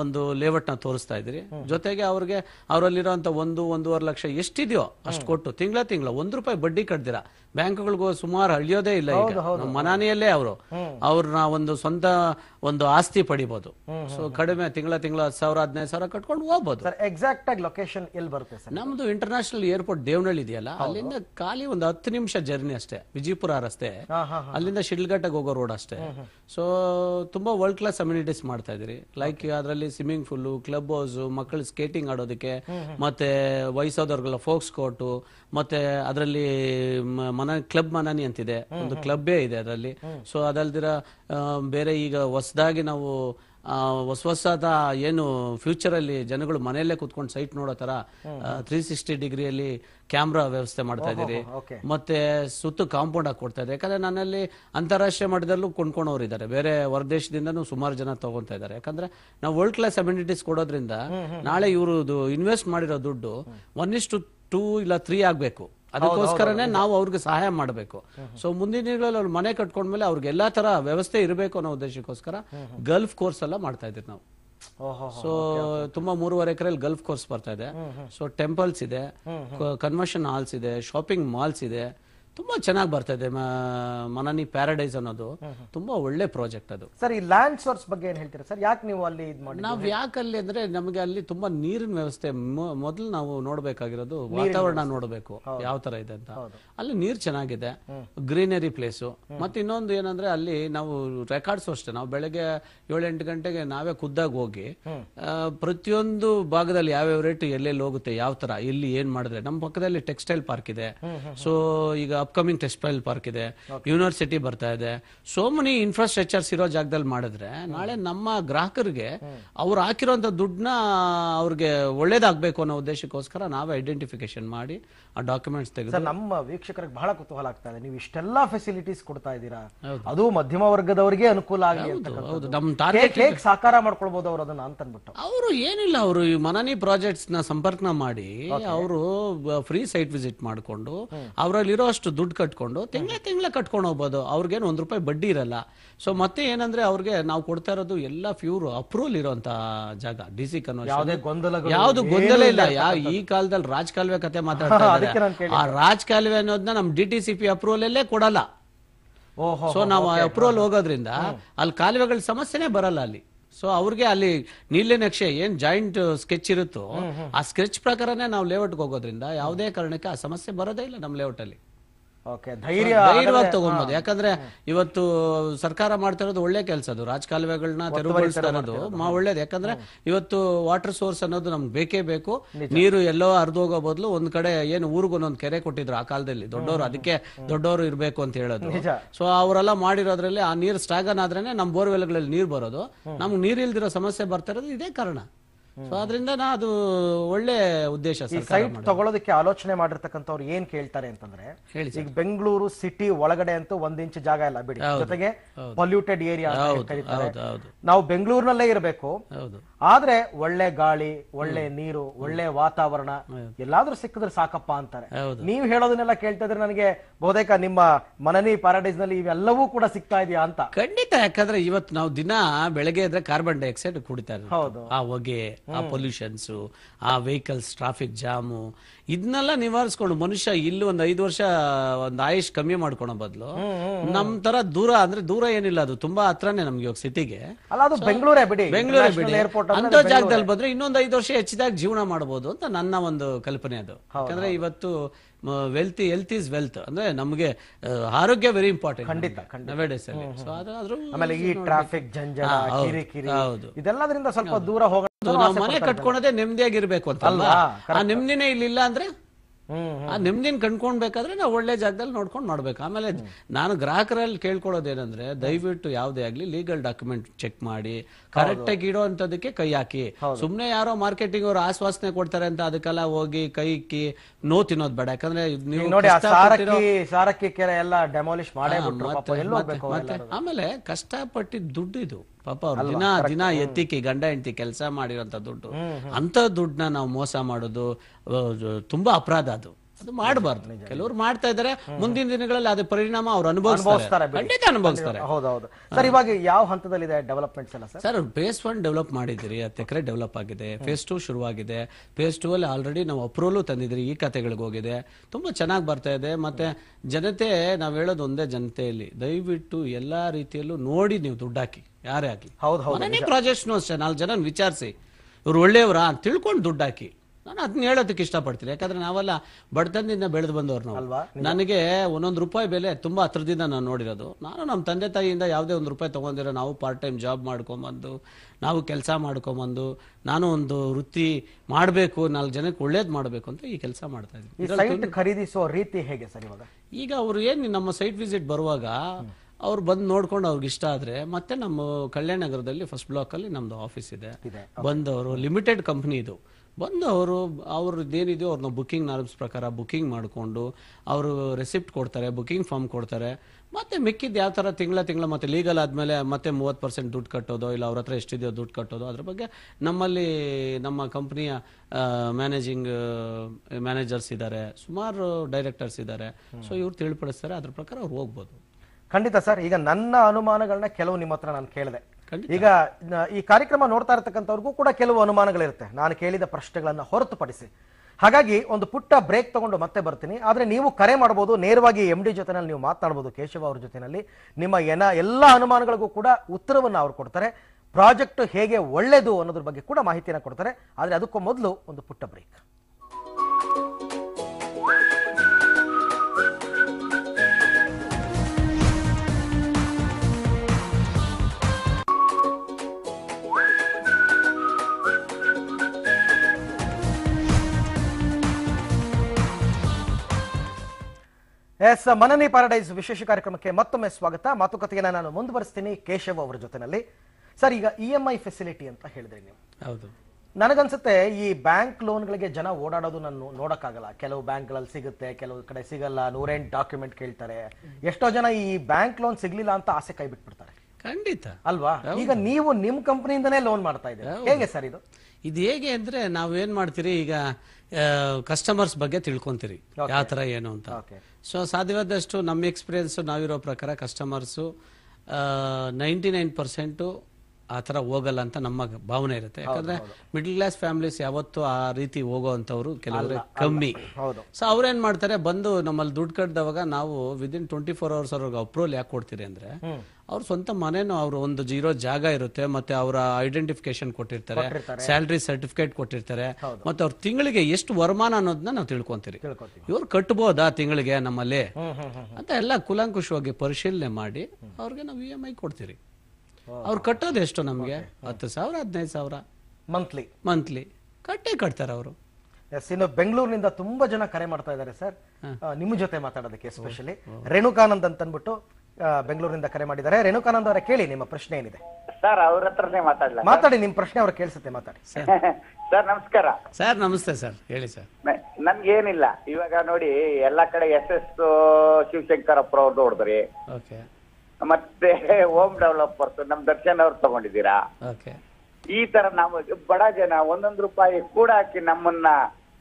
ಒಂದು ಲೇಔಟ್ನ ತೋರಿಸ್ತಾ ಇದ್ರಿ ಜೊತೆಗೆ ಅವ್ರಿಗೆ ಅವರಲ್ಲಿರುವಂತ ಒಂದು ಒಂದೂವರೆ ಲಕ್ಷ ಎಷ್ಟಿದೆಯೋ ಅಷ್ಟು ಕೊಟ್ಟು ತಿಂಗಳ ತಿಂಗಳ ಒಂದ್ ರೂಪಾಯಿ ಬಡ್ಡಿ ಕಟ್ದಿರ. ಬ್ಯಾಂಕ್ಗಳಿಗೂ ಸುಮಾರು ಅಳಿಯೋದೇ ಇಲ್ಲ ಈಗ. ನಮ್ಮ ಮನಾನಿಯಲ್ಲೇ ಅವರು. ಅವ್ರನ್ನ ಒಂದು ಸ್ವಂತ ಒಂದು ಆಸ್ತಿ ಪಡಿಬಹುದು ಸೊ ಕಡಿಮೆ ತಿಂಗಳ ತಿಂಗಳ ಹತ್ತು ಸಾವಿರ ಹದಿನೈದು ಸಾವಿರ ಕಟ್ಕೊಂಡು ಹೋಗ್ಬೋದು. ಎಕ್ಸಾಕ್ಟ್ ಆಗಿ ಲೊಕೇಶನ್ ಎಲ್ಲಿ ಬರುತ್ತೆ ನಮ್ದು ಇಂಟರ್ನ್ಯಾಷನಲ್ ಏರ್ಪೋರ್ಟ್ ದೇವನಹಳ್ಳಿ ಇದೆಯಲ್ಲ ಅಲ್ಲಿಂದ ಖಾಲಿ ಒಂದು ಹತ್ತು ನಿಮಿಷ ಜರ್ನಿ ಅಷ್ಟೇ ವಿಜಯಪುರ ರಸ್ತೆ. ಅಲ್ಲಿಂದ ಶಿಡ್ಲಘಟ್ಟಗೆ ಹೋಗೋ ರೋಡ್ ಅಷ್ಟೇ. ಸೊ ತುಂಬಾ ವರ್ಲ್ಡ್ ಕ್ಲಾಸ್ ಅಮ್ಯುನಿಟೀಸ್ ಮಾಡ್ತಾ ಇದ್ರಿ ಲೈಕ್ ಅದರಲ್ಲಿ ಸ್ವಿಮ್ಮಿಂಗ್ ಫುಲ್ಲು ಕ್ಲಬ್ ಹೌಸ್ ಮಕ್ಕಳು ಸ್ಕೇಟಿಂಗ್ ಆಡೋದಕ್ಕೆ ಮತ್ತೆ ವಯಸ್ಸಾದವ್ರಿಗೆಲ್ಲ ಫೋಕ್ಸ್ ಕೋರ್ಟು ಮತ್ತೆ ಅದರಲ್ಲಿ ಮನ ಕ್ಲಬ್ ಮನಾನಿ ಅಂತಿದೆ. ಒಂದು ಕ್ಲಬ್ಬೇ ಇದೆ ಅದರಲ್ಲಿ. ಸೊ ಅದಲ್ದಿರ ಬೇರೆ ಈಗ ಹೊಸದಾಗಿ ನಾವು ಹೊಸ ಹೊಸದ ಏನು ಫ್ಯೂಚರ್ ಅಲ್ಲಿ ಜನಗಳು ಮನೆಯಲ್ಲೇ ಕುತ್ಕೊಂಡು ಸೈಟ್ ನೋಡೋ ತರ ತ್ರೀ ಸಿಕ್ಸ್ಟಿ ಡಿಗ್ರಿಯಲ್ಲಿ ಕ್ಯಾಮ್ರಾ ವ್ಯವಸ್ಥೆ ಮಾಡ್ತಾ ಇದೀರಿ ಮತ್ತೆ ಸುತ್ತ ಕಾಂಪೌಂಡ್ ಹಾಕಿ ಕೊಡ್ತಾ ಇದೆ ಯಾಕಂದ್ರೆ ನನ್ನಲ್ಲಿ ಅಂತಾರಾಷ್ಟ್ರೀಯ ಮಟ್ಟದಲ್ಲೂ ಕೊಂಡ್ಕೊಂಡವ್ರು ಇದ್ದಾರೆ. ಬೇರೆ ಹೊರದೇಶದಿಂದನೂ ಸುಮಾರು ಜನ ತಗೊಂತಾ ಇದ್ದಾರೆ. ಯಾಕಂದ್ರೆ ನಾವು ವರ್ಲ್ಡ್ ಕ್ಲಾಸ್ ಅಮ್ಯುನಿಟೀಸ್ ಕೊಡೋದ್ರಿಂದ ನಾಳೆ ಇವರು ಇನ್ವೆಸ್ಟ್ ಮಾಡಿರೋ ದುಡ್ಡು ಒನ್ ಇಸ್ ಟು ಟೂ ಇಲ್ಲ ತ್ರೀ ಆಗ್ಬೇಕು. ಅದಕ್ಕೋಸ್ಕರನೇ ನಾವು ಅವ್ರಿಗೆ ಸಹಾಯ ಮಾಡಬೇಕು. ಸೊ ಮುಂದಿನ ದಿನಗಳಲ್ಲಿ ಅವ್ರು ಮನೆ ಕಟ್ಕೊಂಡ್ಮೇಲೆ ಅವ್ರಿಗೆ ಎಲ್ಲಾ ತರ ವ್ಯವಸ್ಥೆ ಇರಬೇಕು ಅನ್ನೋ ಉದ್ದೇಶಕ್ಕೋಸ್ಕರ ಗಲ್ಫ್ ಕೋರ್ಸ್ ಎಲ್ಲ ಮಾಡ್ತಾ ಇದ್ದೀವಿ ನಾವು. ಸೊ ತುಂಬಾ ಮೂರುವರೆ ಎಕರೆ ಗಲ್ಫ್ ಕೋರ್ಸ್ ಬರ್ತಾ ಇದೆ. ಸೊ ಟೆಂಪಲ್ಸ್ ಇದೆ ಕನ್ವರ್ಷನ್ ಹಾಲ್ಸ್ ಇದೆ ಶಾಪಿಂಗ್ ಮಾಲ್ಸ್ ಇದೆ. ತುಂಬಾ ಚೆನ್ನಾಗಿ ಬರ್ತಾ ಇದೆ ಮನನಿ ಪ್ಯಾರಡೈಸ್ ಅನ್ನೋದು. ತುಂಬಾ ಒಳ್ಳೆ ಪ್ರಾಜೆಕ್ಟ್ ಅದು. ಸರ್ ಈ ಲ್ಯಾಂಡ್ ಸೋರ್ಸ್ ಬಗ್ಗೆ ಏನ್ ಹೇಳ್ತೀರಾ? ಸರ್ ಯಾಕೆ ನೀವು ಅಲ್ಲಿ ಇದು ಮಾಡಿ ನಾವ್ ಯಾಕಲ್ಲಿ ಅಂದ್ರೆ ನಮಗೆ ಅಲ್ಲಿ ತುಂಬಾ ನೀರಿನ ವ್ಯವಸ್ಥೆ ಮೊದಲು ನಾವು ನೋಡ್ಬೇಕಾಗಿರೋದು ವಾತಾವರಣ ನೋಡ್ಬೇಕು ಯಾವ ತರ ಇದೆ ಅಂತ. ಅಲ್ಲಿ ನೀರ್ ಚೆನ್ನಾಗಿದೆ ಗ್ರೀನರಿ ಪ್ಲೇಸು. ಮತ್ತೆ ಇನ್ನೊಂದು ಏನಂದ್ರೆ ಅಲ್ಲಿ ನಾವು ರೆಕಾರ್ಡ್ಸ್ ಅಷ್ಟೇ. ನಾವು ಬೆಳಗ್ಗೆ ಏಳೆಂಟು ಗಂಟೆಗೆ ನಾವೇ ಖುದ್ದಾಗಿ ಹೋಗಿ ಪ್ರತಿಯೊಂದು ಭಾಗದಲ್ಲಿ ಯಾವ್ಯಾವ ರೇಟ್ ಎಲ್ಲೆಲ್ಲಿ ಹೋಗುತ್ತೆ ಯಾವ ತರ ಎಲ್ಲಿ ಏನ್ ಮಾಡಿದ್ರೆ. ನಮ್ಮ ಪಕ್ಕದಲ್ಲಿ ಟೆಕ್ಸ್ಟೈಲ್ ಪಾರ್ಕ್ ಇದೆ. ಸೊ ಈಗ ಅಪ್ಕಮಿಂಗ್ ಟೆಕ್ಸ್ಟೈಲ್ ಪಾರ್ಕ್ ಇದೆ ಯೂನಿವರ್ಸಿಟಿ ಬರ್ತಾ ಇದೆ. ಸೋ ಮನಿ ಇನ್ಫ್ರಾಸ್ಟ್ರಕ್ಚರ್ಸ್ ಇರೋ ಜಾಗದಲ್ಲಿ ಮಾಡಿದ್ರೆ ನಾಳೆ ನಮ್ಮ ಗ್ರಾಹಕರಿಗೆ ಅವ್ರು ಹಾಕಿರೋಂಥ ದುಡ್ಡನ್ನ ಅವ್ರಿಗೆ ಒಳ್ಳೇದಾಗಬೇಕು ಅನ್ನೋ ಉದ್ದೇಶಕ್ಕೋಸ್ಕರ ನಾವೇ ಐಡೆಂಟಿಫಿಕೇಶನ್ ಮಾಡಿ ಆ ಡಾಕ್ಯುಮೆಂಟ್ಸ್ ತೆಗೆದು ನಮ್ಮ ವೀಕ್ಷಕರಿಗೆ ಬಹಳ ಕುತೂಹಲ ಆಗ್ತಾ ಇದೆ. ನೀವು ಇಷ್ಟೆಲ್ಲ ಫೆಸಿಲಿಟೀಸ್ ಕೊಡ್ತಾ ಇದ್ದೀರಾ? ಅದು ಮಧ್ಯಮ ವರ್ಗದವರಿಗೆ ಅನುಕೂಲ ಆಗಲಿ ಹೌದು ನಮ್ಮ ಟಾರ್ಗೆಟ್ ಹೇಗೆ ಸಾಕಾರ ಮಾಡ್ಕೊಳ್ಬಹುದು ಅವರು ಅದನ್ನ ಅಂತ ಅನ್ಬಿಟ್ಟು ಅವರು ಏನಿಲ್ಲ ಅವರು ಈ ಮನನಿ ಪ್ರಾಜೆಕ್ಟ್ಸ್ನ ಸಂಪರ್ಕ ಮಾಡಿ ಅವರು ಫ್ರೀ ಸೈಟ್ ವಿಸಿಟ್ ಮಾಡಿಕೊಂಡು ಅವರಲ್ಲಿರೋ ಅಷ್ಟು ದುಡ್ಡು ಕಟ್ಕೊಂಡು ತಿಂಗಳ ತಿಂಗಳ ಕಟ್ಕೊಂಡು ಹೋಗ್ಬೋದು. ಅವ್ರಿಗೇನು ಒಂದು ರೂಪಾಯಿ ಬಡ್ಡಿ ಇರಲ್ಲ. ಸೊ ಮತ್ತೆ ಏನಂದ್ರೆ ಅವ್ರಿಗೆ ನಾವು ಕೊಡ್ತಾ ಇರೋದು ಎಲ್ಲ ಫ್ಯೂರ್ ಅಪ್ರೂವಲ್ ಇರೋಂತ ಜಾಗ. ಡಿ ಸಿ ಕನ್ವರ್ಷನ್ ಯಾವುದೇ ಗೊಂದಲ ಇಲ್ಲ. ಯಾವ ಈ ಕಾಲದಲ್ಲಿ ರಾಜಕಾಲುವೆ ಕತೆ ಮಾತಾಡ್ತಾ ಅದಕ್ಕೆ ಇದ್ದಾರೆ. ನಾನು ಆ ರಾಜಕಾಲುವೆ ಅನ್ನೋದನ್ನ ನಮ್ D T C P approval ಅಲ್ಲೇ ಕೊಡಲ್ಲ. ಸೊ ನಾವು ಅಪ್ರೂವಲ್ ಹೋಗೋದ್ರಿಂದ ಅಲ್ಲಿ ಕಾಲುವೆಗಳ ಸಮಸ್ಯೆನೇ ಬರಲ್ಲ ಅಲ್ಲಿ. ಸೊ ಅವ್ರಿಗೆ ಅಲ್ಲಿ ನೀಲಿ ನಕ್ಷೆ ಏನ್ ಜಾಯಿಂಟ್ ಸ್ಕೆಚ್ ಇರುತ್ತೋ ಆ ಸ್ಕೆಚ್ ಪ್ರಕಾರನೇ ನಾವು ಲೇಔಟ್ಗೆ ಹೋಗೋದ್ರಿಂದ ಯಾವುದೇ ಕಾರಣಕ್ಕೆ ಆ ಸಮಸ್ಯೆ ಬರೋದೇ ಇಲ್ಲ ನಮ್ಮ ಲೇಔಟ್ ಅಲ್ಲಿ. ಓಕೆ ಧೈರ್ಯ ಧೈರ್ಯವಾಗಿ ತಗೊಂಬೋದು. ಯಾಕಂದ್ರೆ ಇವತ್ತು ಸರ್ಕಾರ ಮಾಡ್ತಾ ಇರೋದು ಒಳ್ಳೆ ಕೆಲಸ ಅದು. ರಾಜಕಾಲುವೆಗಳನ್ನ ತೆರವುಗೊಳಿಸ್ತಾ ಇರೋದು ಮಾ ಒಳ್ಳೇದು. ಯಾಕಂದ್ರೆ ಇವತ್ತು ವಾಟರ್ ಸೋರ್ಸ್ ಅನ್ನೋದು ನಮ್ಗೆ ಬೇಕೇ ಬೇಕು. ನೀರು ಎಲ್ಲೋ ಹರಿದೋಗೋ ಬದಲು ಒಂದ್ ಕಡೆ ಏನು ಊರಿಗೊಂದೊಂದು ಕೆರೆ ಕೊಟ್ಟಿದ್ರು ಆ ಕಾಲದಲ್ಲಿ. ದೊಡ್ಡವರು ಅದಕ್ಕೆ ದೊಡ್ಡವರು ಇರಬೇಕು ಅಂತ ಹೇಳೋದು. ಸೊ ಅವರೆಲ್ಲ ಮಾಡಿರೋದ್ರಲ್ಲಿ ಆ ನೀರು ಸ್ಟಾಗನ್ ಆದ್ರೇನೆ ನಮ್ಮ ಬೋರ್ವೆಲ್ಗಳಲ್ಲಿ ನೀರು ಬರೋದು. ನಮ್ಗೆ ನೀರು ಇಲ್ದಿರೋ ಸಮಸ್ಯೆ ಬರ್ತಾ ಇರೋದು. ಇದೇ ಕಾರಣ. ಸೊ ಅದರಿಂದ ನಾ ಅದು ಒಳ್ಳೆ ಉದ್ದೇಶ ಈ ಸೈಟ್ ತಗೊಳ್ಳೋದಕ್ಕೆ ಆಲೋಚನೆ ಮಾಡಿರ್ತಕ್ಕಂಥವ್ರು ಏನ್ ಕೇಳ್ತಾರೆ ಅಂತಂದ್ರೆ ಈಗ ಬೆಂಗಳೂರು ಸಿಟಿ ಒಳಗಡೆ ಅಂತೂ ಒಂದ್ ಇಂಚ್ ಜಾಗ ಇಲ್ಲ ಬಿಡಿ. ಜೊತೆಗೆ ಪೊಲ್ಯೂಟೆಡ್ ಏರಿಯಾ ನಾವು ಬೆಂಗಳೂರಿನಲ್ಲೇ ಇರಬೇಕು. ಆದ್ರೆ ಒಳ್ಳೆ ಗಾಳಿ ಒಳ್ಳೆ ನೀರು ಒಳ್ಳೆ ವಾತಾವರಣ ಎಲ್ಲಾದ್ರೂ ಸಿಕ್ಕಿದ್ರೆ ಸಾಕಪ್ಪ ಅಂತಾರೆ. ನೀವು ಹೇಳೋದನ್ನೆಲ್ಲ ಕೇಳ್ತಾ ಇದ್ರೆ ನನಗೆ ಬಹುತೇಕ ನಿಮ್ಮ ಮನನಿ ಪ್ಯಾರಾಡೈಸ್ನಲ್ಲಿ ಇವೆಲ್ಲವೂ ಕೂಡ ಸಿಗ್ತಾ ಇದೆಯಾ ಅಂತ ಖಂಡಿತ ಯಾಕಂದ್ರೆ ಇವತ್ತು ನಾವು ದಿನ ಬೆಳಗ್ಗೆ ಇದ್ರೆ ಕಾರ್ಬನ್ ಡೈಆಕ್ಸೈಡ್ ಕುಡಿತಾರೆ. ಹೌದು. ಆ ಹೊಗೆ ಆ ಪೊಲ್ಯೂಷನ್ಸ್ ಆ ವೆಹಿಕಲ್ಸ್ ಟ್ರಾಫಿಕ್ ಜಾಮು ಇದನ್ನೆಲ್ಲ ನಿವಾರಿಸ್ಕೊಂಡು ಮನುಷ್ಯ ಇಲ್ಲಿ ಒಂದ್ ಐದು ವರ್ಷ ಒಂದ್ ಆಯುಷ್ ಕಮ್ಮಿ ಮಾಡ್ಕೊಳೋ ಬದಲು ನಮ್ ತರ ದೂರ ಅಂದ್ರೆ ದೂರ ಏನಿಲ್ಲ ಅದು ತುಂಬಾ ಹತ್ರನೇ ನಮ್ಗೆ ಇವಾಗ ಸಿಟಿಗೆ. ಅಲ್ಲ ಅದು ಬೆಂಗಳೂರೇ ಬಿಡಿ. ಬೆಂಗಳೂರೇ ಬಿಡಿ. ಏರ್ಪೋರ್ಟ್ ಅಂತ ಜಾಗದಲ್ಲಿ ಬಂದ್ರೆ ಇನ್ನೊಂದ್ ಐದು ವರ್ಷ ಹೆಚ್ಚಿದಾಗ ಜೀವನ ಮಾಡಬಹುದು ಅಂತ ನನ್ನ ಒಂದು ಕಲ್ಪನೆ ಅದು. ಯಾಕಂದ್ರೆ ಇವತ್ತು ವೆಲ್ತ್ ಹೆಲ್ತ್ ಇಸ್ ವೆಲ್ತ್ ಅಂದ್ರೆ ನಮಗೆ ಆರೋಗ್ಯ ವೆರಿ ಇಂಪಾರ್ಟೆಂಟ್ ಖಂಡಿತ, ನವೇಡೇಸ್ ಅಲ್ಲಿ. ಸೊ ಅದ್ರ ಆಮೇಲೆ ಈ ಟ್ರಾಫಿಕ್ ಹೌದು, ಕಿರಿಕಿರಿ ಹೌದು. ಇದೆಲ್ಲದ್ರಿಂದ ಸ್ವಲ್ಪ ದೂರ ಹೋಗೋಣ ಅದು ನಾವು ಮನೆ ಕಟ್ಕೊಳೋದೇ ನೆಮ್ಮದಿಯಾಗಿರ್ಬೇಕು ಅಂತ ಅಲ್ವಾ? ಆ ನೆಮ್ಮದಿನೇ ಇಲ್ಲಿಲ್ಲ ಅಂದ್ರೆ ಆ ನೆಮ್ಮದಿನ ಕಂಡ್ಕೊಳ್ಬೇಕಾದ್ರೆ ನಾವು ಒಳ್ಳೆ ಜಾಗದಲ್ಲಿ ನೋಡ್ಕೊಂಡು ಮಾಡ್ಬೇಕು. ಆಮೇಲೆ ನಾನು ಗ್ರಾಹಕರಲ್ಲಿ ಕೇಳ್ಕೊಳ್ಳೋದೇನಂದ್ರೆ ದಯವಿಟ್ಟು ಯಾವುದೇ ಆಗ್ಲಿ ಲೀಗಲ್ ಡಾಕ್ಯುಮೆಂಟ್ ಚೆಕ್ ಮಾಡಿ ಕರೆಕ್ಟ್ ಆಗಿ ಇಡೋ ಅಂತದಕ್ಕೆ ಕೈ ಹಾಕಿ. ಸುಮ್ನೆ ಯಾರೋ ಮಾರ್ಕೆಟಿಂಗ್ ಅವ್ರು ಆಶ್ವಾಸನೆ ಕೊಡ್ತಾರೆ ಅಂತ ಅದಕ್ಕೆಲ್ಲ ಹೋಗಿ ಕೈ ಇಕ್ಕಿ ನೋ ತಿನ್ನೋದ್ ಬೇಡ. ಯಾಕಂದ್ರೆ ನೀವು ಆಮೇಲೆ ಕಷ್ಟಪಟ್ಟಿದ್ ದುಡ್ಡು ಇದು ಪಾಪ ಅವ್ರು ದಿನ ದಿನ ಎತ್ತಿಕ್ಕಿ ಗಂಡ ಹೆಂಡತಿ ಕೆಲಸ ಮಾಡಿರೋಂಥ ದುಡ್ಡು. ಅಂತ ದುಡ್ಡನ್ನ ನಾವು ಮೋಸ ಮಾಡೋದು ತುಂಬಾ ಅಪರಾಧ ಅದು. ಅದು ಮಾಡಬಾರ್ದು. ಕೆಲವರು ಮಾಡ್ತಾ ಇದಾರೆ ಮುಂದಿನ ದಿನಗಳಲ್ಲಿ ಅದೇ ಪರಿಣಾಮ ಅವ್ರು ಅನುಭವಿಸ್ತಾರೆ. ಖಂಡಿತ ಅನುಭವಿಸ್ತಾರೆ. ಹೌದೌದು ಸರ್ ಇವಾಗ ಯಾವ ಹಂತದಲ್ಲಿದೆ ಡೆವಲಪ್ಮೆಂಟ್ಸ್ ಎಲ್ಲ ಸರ್? ಫೇಸ್ ಒನ್ ಡೆವಲಪ್ ಮಾಡಿದಿರಿ ಹತ್ತು ಎಕರೆ ಡೆವಲಪ್ ಆಗಿದೆ ಫೇಸ್ ಟು ಶುರುವಾಗಿದೆ. ಫೇಸ್ ಟೂ ಅಲ್ಲಿ ಆಲ್ರೆಡಿ ನಾವು ಅಪ್ರೂವಲು ತಂದಿದ್ರಿ ಈ ಕತೆಗಳಿಗೆ ಹೋಗಿದೆ. ತುಂಬಾ ಚೆನ್ನಾಗಿ ಬರ್ತಾ ಇದೆ. ಮತ್ತೆ ಜನತೆ ನಾವ್ ಹೇಳೋದು ಒಂದೇ ಜನತೆಯಲ್ಲಿ ದಯವಿಟ್ಟು ಎಲ್ಲಾ ರೀತಿಯಲ್ಲೂ ನೋಡಿ ನೀವು ದುಡ್ಡು ಹಾಕಿ ಯಾರೇ ಆಗ್ಲಿ. ಹೌದು ಪ್ರಾಜೆಕ್ಟ್ಸ್ನು ಅಷ್ಟೇ ನಾಲ್ಕು ಜನ ವಿಚಾರಿಸಿ ಇವ್ರು ಒಳ್ಳೆಯವರಾ ಅಂತ ತಿಳ್ಕೊಂಡು ದುಡ್ಡು ಹಾಕಿ. ನಾನು ಅದನ್ನ ಹೇಳೋದಕ್ಕೆ ಇಷ್ಟಪಡ್ತೀನಿ. ಯಾಕಂದ್ರೆ ನಾವೆಲ್ಲ ಬಡತನದಿಂದ ಬೆಳೆದು ಬಂದವ್ರು ನಾವು? ನನಗೆ ಒಂದೊಂದು ರೂಪಾಯಿ ಬೆಲೆ ತುಂಬಾ ಹತ್ರದಿಂದ ನಾನು ನೋಡಿರೋದು. ನಾನು ನಮ್ಮ ತಂದೆ ತಾಯಿಯಿಂದ ಯಾವುದೇ ಒಂದು ರೂಪಾಯಿ ತಗೊಂಡಿರೋ ನಾವು ಪಾರ್ಟ್ ಟೈಮ್ ಜಾಬ್ ಮಾಡ್ಕೊಂಬಂದು ನಾವು ಕೆಲಸ ಮಾಡ್ಕೊಂಬಂದು ನಾನು ಒಂದು ವೃತ್ತಿ ಮಾಡಬೇಕು ನಾಲ್ಕು ಜನಕ್ಕೆ ಒಳ್ಳೇದು ಮಾಡಬೇಕು ಅಂತ ಈ ಕೆಲಸ ಮಾಡ್ತಾ ಇದ್ದೀನಿ. ಖರೀದಿಸುವ ರೀತಿ ಹೇಗೆ ಸರ್ ಇವಾಗ? ಈಗ ಅವರು ಏನು ನಮ್ಮ ಸೈಟ್ ವಿಸಿಟ್ ಬರುವಾಗ ಅವ್ರು ಬಂದು ನೋಡ್ಕೊಂಡು ಅವ್ರಿಗೆ ಇಷ್ಟ ಆದ್ರೆ ಮತ್ತೆ ನಮ್ಮ ಕಲ್ಯಾಣ ನಗರದಲ್ಲಿ ಫಸ್ಟ್ ಬ್ಲಾಕ್ ಅಲ್ಲಿ ನಮ್ದು ಆಫೀಸ್ ಇದೆ. ಇದೆ. ಬಂದವರು ಲಿಮಿಟೆಡ್ ಕಂಪ್ನಿ ಇದು. ಬಂದು ಅವರು ಅವ್ರದ್ದು ಏನಿದೆಯೋ ಅವ್ರನ್ನ ಬುಕಿಂಗ್ ನಾರ್ಮ್ಸ್ ಪ್ರಕಾರ ಬುಕ್ಕಿಂಗ್ ಮಾಡಿಕೊಂಡು ಅವರು ರೆಸಿಪ್ಟ್ ಕೊಡ್ತಾರೆ ಬುಕಿಂಗ್ ಫಾರ್ಮ್ ಕೊಡ್ತಾರೆ. ಮತ್ತೆ ಮಿಕ್ಕಿದ್ದು ಯಾವ ಥರ ತಿಂಗಳ ತಿಂಗಳ ಮತ್ತೆ ಲೀಗಲ್ ಆದಮೇಲೆ ಮತ್ತೆ ಮೂವತ್ತು ಪರ್ಸೆಂಟ್ ದುಡ್ಡು ಕಟ್ಟೋದು ಇಲ್ಲ ಅವ್ರ ಹತ್ರ ಎಷ್ಟಿದೆಯೋ ದುಡ್ಡು ಕಟ್ಟೋದು ಅದ್ರ ಬಗ್ಗೆ ನಮ್ಮಲ್ಲಿ ನಮ್ಮ ಕಂಪ್ನಿಯ ಮ್ಯಾನೇಜಿಂಗ್ ಮ್ಯಾನೇಜರ್ಸ್ ಇದ್ದಾರೆ. ಸುಮಾರು ಡೈರೆಕ್ಟರ್ಸ್ ಇದ್ದಾರೆ. ಸೊ ಇವ್ರು ತಿಳಿಪಡಿಸ್ತಾರೆ. ಅದ್ರ ಪ್ರಕಾರ ಅವ್ರು ಹೋಗ್ಬೋದು. ಖಂಡಿತ ಸರ್ ಈಗ ನನ್ನ ಅನುಮಾನಗಳನ್ನ ಕೆಲವು ನಿಮ್ಮ ಹತ್ರ ನಾನು ಕೇಳಿದೆ. ಈಗ ಈ ಕಾರ್ಯಕ್ರಮ ನೋಡ್ತಾ ಇರ್ತಕ್ಕಂಥವ್ರಿಗೂ ಕೂಡ ಕೆಲವು ಅನುಮಾನಗಳಿರುತ್ತೆ. ನಾನು ಕೇಳಿದ ಪ್ರಶ್ನೆಗಳನ್ನ ಹೊರತುಪಡಿಸಿ. ಹಾಗಾಗಿ ಒಂದು ಪುಟ್ಟ ಬ್ರೇಕ್ ತಗೊಂಡು ಮತ್ತೆ ಬರ್ತೀನಿ. ಆದರೆ ನೀವು ಕರೆ ಮಾಡಬಹುದು ನೇರವಾಗಿ ಎಂ ಡಿ ಜೊತೆನಲ್ಲಿ ನೀವು ಮಾತನಾಡಬಹುದು ಕೇಶವ ಅವ್ರ ಜೊತೆನಲ್ಲಿ. ನಿಮ್ಮ ಏನ ಎಲ್ಲ ಅನುಮಾನಗಳಿಗೂ ಕೂಡ ಉತ್ತರವನ್ನು ಅವ್ರು ಕೊಡ್ತಾರೆ. ಪ್ರಾಜೆಕ್ಟ್ ಹೇಗೆ ಒಳ್ಳೇದು ಅನ್ನೋದ್ರ ಬಗ್ಗೆ ಕೂಡ ಮಾಹಿತಿಯನ್ನು ಕೊಡ್ತಾರೆ. ಆದ್ರೆ ಅದಕ್ಕೂ ಮೊದಲು ಒಂದು ಪುಟ್ಟ ಬ್ರೇಕ್. ಎಸ್ ಮನನಿ ಪ್ಯಾರಡೈಸ್ ವಿಶೇಷ ಕಾರ್ಯಕ್ರಮಕ್ಕೆ ಮತ್ತೊಮ್ಮೆ ಸ್ವಾಗತ. ಮಾತುಕತೆಗೆ ನಾನು ಮುಂದುವರಿಸ್ತೀನಿ ಕೇಶವ್ ಅವರ ಜೊತೆನಲ್ಲಿ. ಸರ್ ಈಗ ಇ ಎಂ ಐ ಫೆಸಿಲಿಟಿ ಅಂತ ಹೇಳಿದ್ರಿ ನೀವು. ಹೌದು. ನನಗನ್ಸುತ್ತೆ ಈ ಬ್ಯಾಂಕ್ ಲೋನ್ಗಳಿಗೆ ಜನ ಓಡಾಡೋದು ನಾನು ನೋಡೋಕ್ಕಾಗಲ್ಲ. ಕೆಲವು ಬ್ಯಾಂಕ್ಗಳಲ್ಲಿ ಸಿಗುತ್ತೆ ಕೆಲವು ಕಡೆ ಸಿಗಲ್ಲ ನೂರೆಂಟು ಡಾಕ್ಯುಮೆಂಟ್ ಕೇಳ್ತಾರೆ. ಎಷ್ಟೋ ಜನ ಈ ಬ್ಯಾಂಕ್ ಲೋನ್ ಸಿಗ್ಲಿಲ್ಲ ಅಂತ ಆಸೆ ಕೈ ಬಿಟ್ಬಿಡ್ತಾರೆ ಖಂಡಿತ. ಅಲ್ವಾ? ಈಗ ನೀವು ನಿಮ್ ಕಂಪನಿಯಿಂದನೇ ಲೋನ್ ಮಾಡ್ತಾ ಇದ್ದೀರಾ. ಹೇಗೆ ಸರ್ ಇದು? ಇದು ಹೇಗೆ ಅಂದ್ರೆ ನಾವು ಏನ್ ಮಾಡ್ತೀರಿ ಈಗ ಕಸ್ಟಮರ್ಸ್ ಬಗ್ಗೆ ತಿಳ್ಕೊಂತೀರಿ. ಯಾವ ತರ ಏನು ಅಂತ. ಸೊ ಸಾಧ್ಯವಾದಷ್ಟು ನಮ್ಮ ಎಕ್ಸ್ಪೀರಿಯನ್ಸ್ ನಾವಿರೋ ಪ್ರಕಾರ ಕಸ್ಟಮರ್ಸು ನೈಂಟಿ ನೈನ್ ಪರ್ಸೆಂಟು ಆ ತರ ಹೋಗಲ್ಲ ಅಂತ ನಮ್ಮ ಭಾವನೆ ಇರುತ್ತೆ. ಯಾಕಂದ್ರೆ ಮಿಡ್ಲ್ ಕ್ಲಾಸ್ ಫ್ಯಾಮಿಲೀಸ್ ಯಾವತ್ತೂ ಆ ರೀತಿ ಹೋಗೋವಂಥವ್ರು ಕೆಲವರು ಕಮ್ಮಿ. ಸೊ ಅವ್ರೇನ್ ಮಾಡ್ತಾರೆ ಬಂದು ನಮ್ಮಲ್ಲಿ ದುಡ್ಡು ಕಟ್ಟಿದವಾಗ ನಾವು ವಿದಿನ್ ಟ್ವೆಂಟಿ ಫೋರ್ ಅವರ್ಸ್ ಅವ್ರಿಗೆ ಅಪ್ರೂವಲ್ ಯಾಕೆ ಕೊಡ್ತೀರಿ ಅಂದ್ರೆ ಅವ್ರ ಸ್ವಂತ ಮನೇನು ಅವ್ರ ಒಂದು ಜೀರೋ ಜಾಗ ಇರುತ್ತೆ ಮತ್ತೆ ಅವರ ಐಡೆಂಟಿಫಿಕೇಶನ್ ಕೊಟ್ಟಿರ್ತಾರೆ ಸ್ಯಾಲ್ರಿ ಸರ್ಟಿಫಿಕೇಟ್ ಕೊಟ್ಟಿರ್ತಾರೆ ಮತ್ತೆ ಅವ್ರ ತಿಂಗಳಿಗೆ ಎಷ್ಟು ವರಮಾನ ಅನ್ನೋದನ್ನ ನಾವು ತಿಳ್ಕೊಂತೀರಿ. ಇವ್ರು ಕಟ್ಬೋದಾ ತಿಂಗಳಿಗೆ ನಮ್ಮಲ್ಲಿ? ಅಂತ ಎಲ್ಲ ಕುಲಂಕುಷವಾಗಿ ಪರಿಶೀಲನೆ ಮಾಡಿ ಅವ್ರಿಗೆ ನಾವು ಇ ಎಂ ಐ ಕೊಡ್ತೀರಿ. ಅವ್ರು ಕಟ್ಟೋದು ಎಷ್ಟು ನಮಗೆ? ಹತ್ತು ಸಾವಿರ ಹದಿನೈದು ಸಾವಿರ? ಮಂತ್ಲಿ ಮಂತ್ಲಿ ಕಟ್ಟೇ ಕಟ್ತಾರೆ ಅವರು. ಎಸ್ ಇನ್ನು ಬೆಂಗಳೂರಿನಿಂದ ತುಂಬಾ ಜನ ಕರೆ ಮಾಡ್ತಾ ಇದ್ದಾರೆ ಸರ್. ನಿಮ್ಮ ಜೊತೆ ಮಾತಾಡೋದಕ್ಕೆ ಎಸ್ಪೆಷಲಿ ರೇಣುಕಾನಂದ್ ಅಂತ ಅಂದ್ಬಿಟ್ಟು ಬೆಂಗಳೂರಿನಿಂದ ಕರೆ ಮಾಡಿದ್ದಾರೆ. ರೇಣುಕಾನಂದ್ ಅವರ ಕೇಳಿ ನಿಮ್ಮ ಪ್ರಶ್ನೆ ಏನಿದೆ? ಸರ್ ಅವ್ರ ಹತ್ರನೇ ಮಾತಾಡ್ಲ ಮಾತಾಡಿ ನಿಮ್ಮ ಪ್ರಶ್ನೆ ಅವ್ರು ಕೇಳಿಸುತ್ತೆ ಮಾತಾಡಿ. ಸರ್ ನಮಸ್ಕಾರ. ಸರ್ ನಮಸ್ತೆ ಸರ್ ಹೇಳಿ ಸರ್ ನ- ನನ್ಗೇನಿಲ್ಲ ಇವಾಗ ನೋಡಿ ಎಲ್ಲಾ ಕಡೆ ಎಸ್ ಎಸ್ ಶಿವಶಂಕರಪ್ಪ ಅವ್ರು ನೋಡಿದ್ರಿ. ಓಕೆ ಮತ್ತೆ ಹೋಮ್ ಡೆವಲಪರ್ಸ್ ನಮ್ ದರ್ಶನ್ ಅವ್ರು ತಗೊಂಡಿದ್ದೀರಾ? ಓಕೆ ಈ ತರ ನಾವು ಬಡ ಜನ ಒಂದೊಂದು ರೂಪಾಯಿ ಕೂಡ ಹಾಕಿ ನಮ್ಮನ್ನ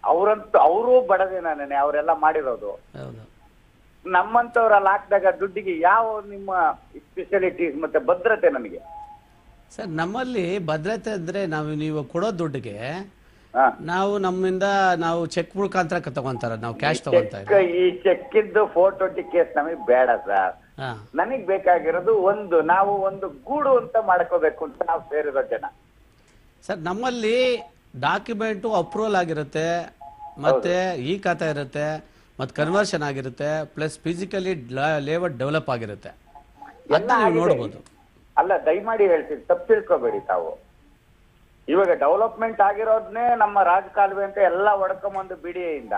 ಅವರಂತೂ ಅವರು ಬಡ ಜನನೇ ಅವರೆಲ್ಲ ಮಾಡಿರೋದು. ಹೌದು. ನಮ್ಮಂತವ್ರಲ್ಲಿ ಹಾಕಿದಾಗ ದುಡ್ಡಿಗೆ ಯಾವ ನಿಮ್ಮ ಸ್ಪೆಷಾಲಿಟೀಸ್ ಮತ್ತೆ ಭದ್ರತೆ ನಮಗೆ? ಸರ್ ನಮ್ಮಲ್ಲಿ ಭದ್ರತೆ ಅಂದ್ರೆ ನಾವು ನೀವು ಕೊಡೋ ದುಡ್ಡಿಗೆ ನಾವು ನಮ್ಮಿಂದ ನಾವು ಚೆಕ್ ಮುಖಾಂತರ ತಗೊಂತಾರ ನಾವು ಕ್ಯಾಶ್ ತಗೊಂತಾ ಚೆಕ್ ಇದ್ದೀವಿ ಈ ಚೆಕ್ಕಿದ್ದು ಫೋರ್ ಟ್ವೆಂಟಿ ಕೇಸ್ ನಮಗೆ ಬೇಡ ಸರ್. ನಮಗ್ ನನಗ್ ಬೇಕಾಗಿರೋದು ಒಂದು ನಾವು ಒಂದು ಗೂಡು ಅಂತ ಮಾಡ್ಕೋಬೇಕು ಅಂತ ನಾವು ಸೇರಿರೋ ಜನ. ಸರ್ ನಮ್ಮಲ್ಲಿ ಡಾಕ್ಯುಮೆಂಟು ಅಪ್ರೂವಲ್ ಆಗಿರುತ್ತೆ ಮತ್ತೆ ಈ ಖಾತಾ ಇರುತ್ತೆ ಮತ್ತೆ ಕನ್ವರ್ಷನ್ ಆಗಿರುತ್ತೆ ಪ್ಲಸ್ ಫಿಸಿಕಲಿ ಲೇವರ್ ಡೆವಲಪ್ ಆಗಿರುತ್ತೆ. ಎಲ್ಲ ನೀವು ನೋಡ್ಬೋದು. ಅಲ್ಲ ದಯಮಾಡಿ ಹೇಳ್ತೀನಿ ತಪ್ಪು ತಿಳ್ಕೊಬೇಡಿ ತಾವು. ಇವಾಗ ಡೆವಲಪ್ಮೆಂಟ್ ಆಗಿರೋದ್ನೇ ನಮ್ಮ ರಾಜಕಾಲುವೆ ಅಂತ ಎಲ್ಲ ಒಡ್ಕೊಂಬಂದು ಬಿಡಿಯಿಂದ.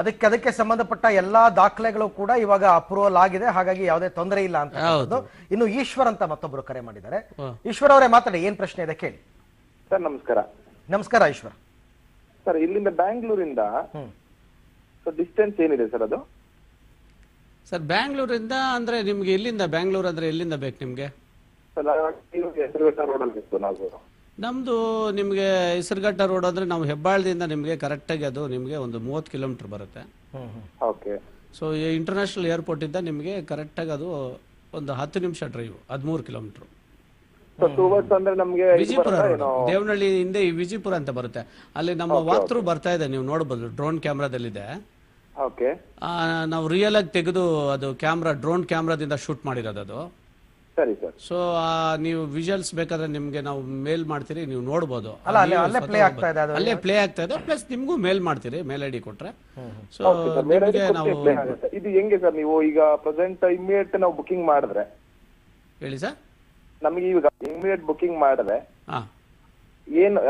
ಅದಕ್ಕೆ ಅದಕ್ಕೆ ಸಂಬಂಧಪಟ್ಟ ಎಲ್ಲಾ ದಾಖಲೆಗಳು ಕೂಡ ಇವಾಗ ಅಪ್ರೂವಲ್ ಆಗಿದೆ ಹಾಗಾಗಿ ಯಾವುದೇ ತೊಂದರೆ ಇಲ್ಲ ಅಂತ ಹೇಳ್ಬೋದು. ಇನ್ನು ಈಶ್ವರ್ ಅಂತ ಮತ್ತೊಬ್ರು ಕರೆ ಮಾಡಿದ್ದಾರೆ. ಈಶ್ವರ್ ಅವರೇ ಮಾತಾಡಿ ಏನ್ ಪ್ರಶ್ನೆ ಇದೆ ಕೇಳಿ. ಸರ್ ನಮಸ್ಕಾರ. ನಮಸ್ಕಾರ ಈಶ್ವರ್. ಸರ್ ಇಲ್ಲಿಂದ ಬ್ಯಾಂಗ್ಳೂರಿಂದ ಸೊ ಡಿಸ್ಟೆನ್ಸ್ ಏನಿದೆ ಸರ್ ಅದು? ಸರ್ ಬ್ಯಾಂಗ್ಳೂರಿಂದ ಅಂದ್ರೆ ನಿಮ್ಗೆ ಎಲ್ಲಿಂದ ಬ್ಯಾಂಗ್ಳೂರ್ ಅಂದ್ರೆ ಎಲ್ಲಿಂದ ಬೇಕು ನಿಮ್ಗೆ? ನಮ್ದು ನಿಮ್ಗೆ ಹೆಸರುಘಟ್ಟ ರೋಡ್ ಅಂದ್ರೆ ನಾವು ಹೆಬ್ಬಾಳದಿಂದ ನಿಮ್ಗೆ ಕರೆಕ್ಟಾಗಿ ಅದು ನಿಮ್ಗೆ ಒಂದು ಮೂವತ್ತು ಕಿಲೋಮೀಟರ್ ಬರುತ್ತೆ. ಓಕೆ ಸೊ ಇಂಟರ್ನ್ಯಾಷನಲ್ ಏರ್ಪೋರ್ಟ್ ಇಂದ ನಿಮಗೆ ಕರೆಕ್ಟಾಗಿ ಅದು ಒಂದು ಹತ್ತು ನಿಮಿಷ ಡ್ರೈವ್ ಹದಿಮೂರು ಕಿಲೋಮೀಟರ್ ವಿಜಯಪುರ ಏನೋ? ದೇವನಹಳ್ಳಿ ಹಿಂದೆ ಈ ವಿಜಯಪುರ ಅಂತ ಬರುತ್ತೆ. ಅಲ್ಲಿ ನಮ್ಮ ವಾತ್ರು ಬರ್ತಾ ಇದೆ ನೀವು ನೋಡಬಹುದು ಡ್ರೋನ್ ಕ್ಯಾಮ್ರಾದಲ್ಲಿದೆ ನಾವು ರಿಯಲ್ ಆಗಿ ತೆಗೆದು ಅದು ಕ್ಯಾಮ್ರಾ ಡ್ರೋನ್ ಕ್ಯಾಮ್ರಾದಿಂದ ಶೂಟ್ ಮಾಡಿರೋದು ಅದು. ಸರಿ ಸರ್. ಸೊ ನೀವು ವಿಜುವಲ್ಸ್ ಬೇಕಾದ್ರೆ ನಿಮ್ಗೆ ನಾವು ಮೇಲ್ ಮಾಡ್ತೀರಿ ನೀವು ನೋಡಬಹುದು ಅಲ್ಲ, ಪ್ಲೇ ಆಗ್ತಾ ಇದೆ ಪ್ಲಸ್ ನಿಮ್ಗೂ ಮೇಲ್ ಮಾಡ್ತೀರಿ ಮೇಲ್ ಐಡಿ ಡಿ ಕೊಟ್ರೆ ಸೊ ನಾವು ಇದು ಹೆಂಗೆ ಸರ್ ನೀವು ಈಗ ಪ್ರೆಸೆಂಟ್ ಇಮಿಡಿಯೇಟ್ ನಾವು ಬುಕಿಂಗ್ ಮಾಡಿದ್ರೆ? ಹೇಳಿ ಸರ್ ನಮಗೆ ಈಗ ಇಮಿಡಿಯೇಟ್ ಬುಕಿಂಗ್ ಮಾಡಿದ್ರೆ ಹಾ. ಏನು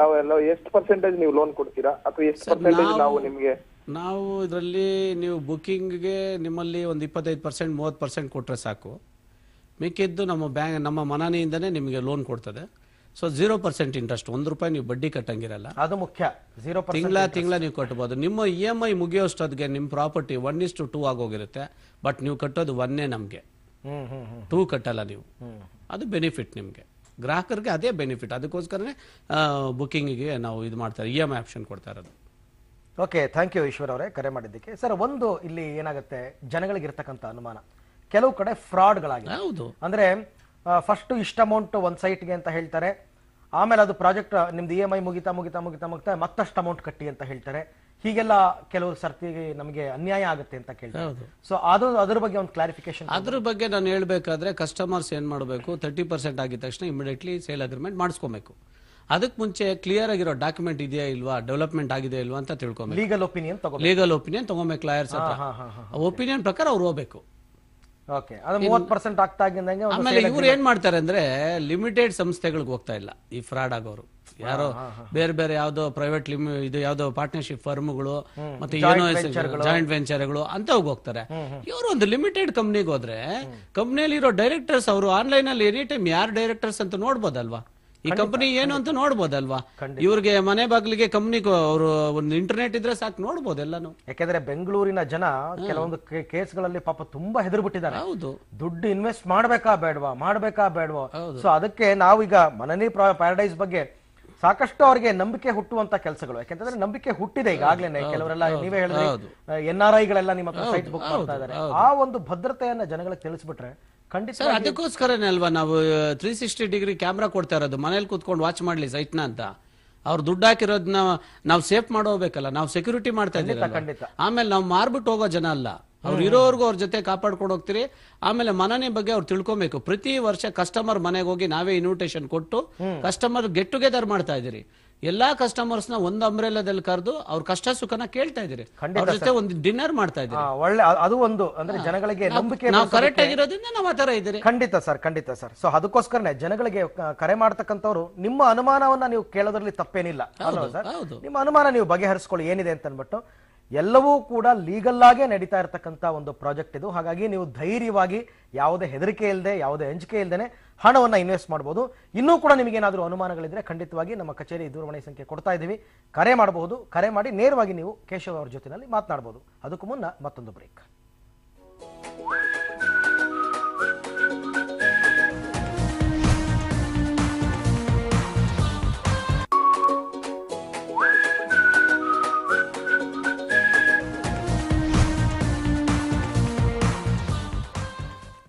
ಎಷ್ಟು ಪರ್ಸೆಂಟೇಜ್ ನೀವು ಲೋನ್ ಕೊಡ್ತೀರಾ? ಅಥವಾ ಎಷ್ಟು ಪರ್ಸೆಂಟೇಜ್ ನಾವು ನಿಮ್ಗೆ ನಾವು ಇದರಲ್ಲಿ ನೀವು ಬುಕ್ಕಿಂಗ್ಗೆ ನಿಮ್ಮಲ್ಲಿ ಒಂದು ಇಪ್ಪತ್ತೈದು ಪರ್ಸೆಂಟ್ ಮೂವತ್ತು ಪರ್ಸೆಂಟ್ ಕೊಟ್ಟರೆ ಸಾಕು. ಮಿಕ್ಕಿದ್ದು ನಮ್ಮ ಬ್ಯಾಂಕ್ ನಮ್ಮ ಮನನಿಯಿಂದನೇ ನಿಮಗೆ ಲೋನ್ ಕೊಡ್ತದೆ. ಸೊ ಜೀರೋ ಪರ್ಸೆಂಟ್ ಇಂಟ್ರೆಸ್ಟ್ ಒಂದು ರೂಪಾಯಿ ನೀವು ಬಡ್ಡಿ ಕಟ್ಟಂಗಿರಲ್ಲ. ಅದು ಮುಖ್ಯ. ಜೀರೋ ತಿಂಗಳ ತಿಂಗಳ ನೀವು ಕಟ್ಬೋದು. ನಿಮ್ಮ ಇ ಎಂ ಐ ಮುಗಿಯೋಷ್ಟೊತ್ತಿಗೆ ನಿಮ್ಮ property one is to two ಆಗೋಗಿರುತ್ತೆ. But ನೀವು ಕಟ್ಟೋದು ಒನ್ನೇ ನಮಗೆ. ಟೂ ಕಟ್ಟಲ್ಲ ನೀವು. ಅದು ಬೆನಿಫಿಟ್ ನಿಮಗೆ. ಗ್ರಾಹಕರಿಗೆ ಅದೇ ಬೆನಿಫಿಟ್ ಅದಕ್ಕೋಸ್ಕರನೇ ಬುಕ್ಕಿಂಗಿಗೆ ನಾವು ಇದು ಮಾಡ್ತಾರೆ. ಇ ಎಂ ಐ ಆಪ್ಷನ್ ಕೊಡ್ತಾ ಇರೋದು. ಓಕೆ ಥ್ಯಾಂಕ್ ಯು ಈಶ್ವರ್ ಅವರೇ ಕರೆ ಮಾಡಿದ್ದಕ್ಕೆ. ಸರ್ ಒಂದು ಇಲ್ಲಿ ಏನಾಗುತ್ತೆ? ಜನಗಳಿಗೆ ಇರ್ತಕ್ಕಂಥ ಅನುಮಾನ. ಕೆಲವು ಕಡೆ ಫ್ರಾಡ್ಗಳಾಗಿದೆ ಹೌದು. ಅಂದ್ರೆ ಫಸ್ಟ್ ಇಷ್ಟ ಅಮೌಂಟ್ ಒಂದ್ ಸೈಟ್ಗೆ ಅಂತ ಹೇಳ್ತಾರೆ. ಆಮೇಲೆ ಅದು ಪ್ರಾಜೆಕ್ಟ್ ನಿಮ್ದು ಇ ಎಂ ಐ ಮುಗಿತಾ ಮುಗಿತಾ ಮುಗಿತಾ ಮುಗಿತಾ ಮತ್ತಷ್ಟು ಅಮೌಂಟ್ ಕಟ್ಟಿ ಅಂತ ಹೇಳ್ತಾರೆ. ಹೀಗೆಲ್ಲ ಕೆಲವು ಸರ್ತಿ ನಮಗೆ ಅನ್ಯಾಯ ಆಗುತ್ತೆ ಅಂತ ಕೇಳ್ತಾರೆ. ಸೊ ಅದು ಅದ್ರ ಬಗ್ಗೆ ಒಂದು ಕ್ಲಾರಿಫಿಕೇಶನ್ ಅದ್ರ ಬಗ್ಗೆ ನಾನು ಹೇಳ್ಬೇಕಾದ್ರೆ ಕಸ್ಟಮರ್ಸ್ ಏನ್ ಮಾಡಬೇಕು? ತರ್ಟಿ ಪರ್ಸೆಂಟ್ ಆಗಿದ ತಕ್ಷಣ ಇಮಿಡಿಯೇಟ್ಲಿ ಸೇಲ್ ಅಗ್ರಿಮೆಂಟ್ ಮಾಡಿಸ್ಕೊಬೇಕು. ಅದಕ್ಕೆ ಮುಂಚೆ ಕ್ಲಿಯರ್ ಆಗಿರೋ ಡಾಕ್ಯುಮೆಂಟ್ ಇದೆಯಾ ಇಲ್ವಾ ಡೆವಲಪ್ಮೆಂಟ್ ಆಗಿದೆ ಇಲ್ವಾ ಅಂತ ತಿಳ್ಕೊಬೇಕು. ಲೀಗಲ್ ಒಪಿನಿಯನ್ ತಗೋ ಲೀಗಲ್ ಒಪಿನಿಯನ್ ತಗೋಬೇಕು ಲಾಯರ್ಸ್ ಒಪಿನಿಯನ್ ಪ್ರಕಾರ ಅವ್ರು ಹೋಗ್ಬೇಕು. ಆಮೇಲೆ ಇವ್ರು ಏನ್ ಮಾಡ್ತಾರೆ ಅಂದ್ರೆ ಲಿಮಿಟೆಡ್ ಸಂಸ್ಥೆಗಳಿಗೆ ಹೋಗ್ತಾ ಇಲ್ಲ. ಈ ಫ್ರಾಡ್ ಆಗೋರು. ಯಾರೋ ಬೇರೆ ಬೇರೆ ಯಾವ್ದೋ ಪ್ರೈವೇಟ್ ಲಿಮಿ ಇದು ಯಾವ್ದೋ ಪಾರ್ಟ್ನರ್ಶಿಪ್ ಫರ್ಮ್ಗಳು ಮತ್ತೆ ಏನೋ ಜಾಯಿಂಟ್ ವೆಂಚರ್ಗಳು ಅಂತ ಹೋಗ್ತಾರೆ. ಇವರು ಒಂದು ಲಿಮಿಟೆಡ್ ಕಂಪ್ನಿಗೆ ಹೋದ್ರೆ ಕಂಪ್ನಿಯಲ್ಲಿ ಇರೋ ಡೈರೆಕ್ಟರ್ಸ್ ಅವರು ಆನ್ಲೈನ್ ಅಲ್ಲಿ ಎನಿ ಟೈಮ್ ಯಾರು ಡೈರೆಕ್ಟರ್ಸ್ ಅಂತ ನೋಡ್ಬೋದಲ್ವಾ? ಈ ಕಂಪನಿ ಏನು ಅಂತ ನೋಡ್ಬೋದಲ್ವಾ? ಇವ್ರಿಗೆ ಮನೆ ಬಾಗಿಲಿಗೆ ಕಂಪನಿ ಅವರು ಒಂದು ಇಂಟರ್ನೆಟ್ ಇದ್ರೆ ಸಾಕು ನೋಡ್ಬೋದು ಎಲ್ಲಾನು. ಯಾಕಂದ್ರೆ ಬೆಂಗಳೂರಿನ ಜನ ಕೆಲವೊಂದು ಕೇಸ್ ಕೇಸ್ಗಳಲ್ಲಿ ಪಾಪ ತುಂಬಾ ಹೆದರ್ಬಿಟ್ಟಿದ್ದಾರೆ. ಹೌದು. ದುಡ್ಡು ಇನ್ವೆಸ್ಟ್ ಮಾಡ್ಬೇಕಾ ಬೇಡವಾ? ಮಾಡ್ಬೇಕಾ ಬೇಡವಾ? ಸೊ ಅದಕ್ಕೆ ನಾವೀಗ ಮನನಿ ಪ್ಯಾರಡೈಸ್ ಬಗ್ಗೆ ಸಾಕಷ್ಟು ಅವರಿಗೆ ನಂಬಿಕೆ ಹುಟ್ಟುವಂತ ಕೆಲಸಗಳು. ಯಾಕಂತಂದ್ರೆ ನಂಬಿಕೆ ಹುಟ್ಟಿದೆ ಈಗಾಗ್ಲೇನೆ. ಕೆಲವರೆಲ್ಲ ನೀವೇ ಹೇಳಿದ್ರೆ ಎನ್ ಆರ್ ಐಗಳೆಲ್ಲ ನಿಮ್ಮ ಸೈಟ್ ಬುಕ್ ಮಾಡ್ತಾ ಇದ್ದಾರೆ ಆ ಒಂದು ಭದ್ರತೆಯನ್ನ ಜನಗಳಿಗೆ ತಿಳಿಸ್ಬಿಟ್ರೆ ಖಂಡಿತ ಸರ್ ಅದಕ್ಕೋಸ್ಕರನೇ ಅಲ್ವಾ ನಾವು ತ್ರೀ ಸಿಕ್ಸ್ಟಿ ಡಿಗ್ರಿ ಕ್ಯಾಮ್ರಾ ಕೊಡ್ತಾ ಇರೋದು ಮನೇಲಿ ಕೂತ್ಕೊಂಡು ವಾಚ್ ಮಾಡ್ಲಿ ಸೈಟ್ನ ಅಂತ. ಅವ್ರು ದುಡ್ಡು ಹಾಕಿರೋದನ್ನ ನಾವು ಸೇಫ್ ಮಾಡೋಬೇಕಲ್ಲ ನಾವು ಸೆಕ್ಯೂರಿಟಿ ಮಾಡ್ತಾ ಇದ್ದೀವಿ. ಆಮೇಲೆ ನಾವು ಮಾರ್ಬಿಟ್ಟು ಹೋಗೋ ಜನ ಅಲ್ಲ. ಅವ್ರು ಇರೋವರೆಗೂ ಅವ್ರ ಜೊತೆ ಕಾಪಾಡ್ಕೊಂಡು ಹೋಗ್ತೀರಿ. ಆಮೇಲೆ ಮನನೆ ಬಗ್ಗೆ ಅವ್ರು ತಿಳ್ಕೊಬೇಕು. ಪ್ರತಿ ವರ್ಷ ಕಸ್ಟಮರ್ ಮನೆಗೆ ಹೋಗಿ ನಾವೇ ಇನ್ವಿಟೇಷನ್ ಕೊಟ್ಟು ಕಸ್ಟಮರ್ ಗೆಟ್ ಟುಗೆದರ್ ಮಾಡ್ತಾ ಇದೀರಿ ಎಲ್ಲಾ ಕಸ್ಟಮರ್ಸ್ನ ಒಂದು ಅಂಬ್ರೆಲಾದಲ್ಲಿ ಕರೆದು ಅವ್ರ ಕಷ್ಟ ಸುಖನ ಕೇಳ್ತಾ ಇದೀರಿ ಅವ್ರ ಜೊತೆ ಒಂದು ಡಿನ್ನರ್ ಮಾಡ್ತಾ ಇದ್ದಾರೆ. ಒಳ್ಳೆ ಅದು ಒಂದು ಅಂದ್ರೆ ಜನಗಳಿಗೆ ನಂಬಿಕೆ ನಾವು ಕರೆಕ್ಟ್ ಆಗಿರೋದ್ರಿಂದ ನಾವು ಆ ತರ ಇದ್ದೀರಿ. ಖಂಡಿತ ಸರ್ ಖಂಡಿತ ಸರ್. ಸೊ ಅದಕ್ಕೋಸ್ಕರನೇ ಜನಗಳಿಗೆ ಕರೆ ಮಾಡ್ತಕ್ಕಂಥವ್ರು ನಿಮ್ಮ ಅನುಮಾನವನ್ನ ನೀವು ಕೇಳೋದ್ರಲ್ಲಿ ತಪ್ಪೇನಿಲ್ಲ. ಸರ್? ನಿಮ್ಮ ಅನುಮಾನ ನೀವು ಬಗೆಹರಿಸ್ಕೊಳ್ಳಿ ಏನಿದೆ ಅಂತ ಅಂದ್ಬಿಟ್ಟು ಎಲ್ಲವೂ ಕೂಡ ಲೀಗಲ್ ಆಗೇ ನಡೀತಾ ಇರತಕ್ಕಂಥ ಒಂದು ಪ್ರಾಜೆಕ್ಟ್ ಇದು. ಹಾಗಾಗಿ ನೀವು ಧೈರ್ಯವಾಗಿ ಯಾವುದೇ ಹೆದರಿಕೆ ಇಲ್ಲದೆ ಯಾವುದೇ ಅಂಜಿಕೆ ಇಲ್ಲದೆ ಹಣವನ್ನ ಇನ್ವೆಸ್ಟ್ ಮಾಡ್ಬೋದು. ಇನ್ನೂ ಕೂಡ ನಿಮಗೇನಾದರೂ ಅನುಮಾನಗಳಿದ್ರೆ ಖಂಡಿತವಾಗಿ ನಮ್ಮ ಕಚೇರಿ ದೂರವಾಣಿ ಸಂಖ್ಯೆ ಕೊಡ್ತಾ ಇದ್ದೀವಿ. ಕರೆ ಮಾಡಬಹುದು. ಕರೆ ಮಾಡಿ ನೇರವಾಗಿ ನೀವು ಕೇಶವ್ ಅವರ ಜೊತೆಯಲ್ಲಿ ಮಾತನಾಡಬಹುದು ಅದಕ್ಕೂ ಮುನ್ನ ಮತ್ತೊಂದು break.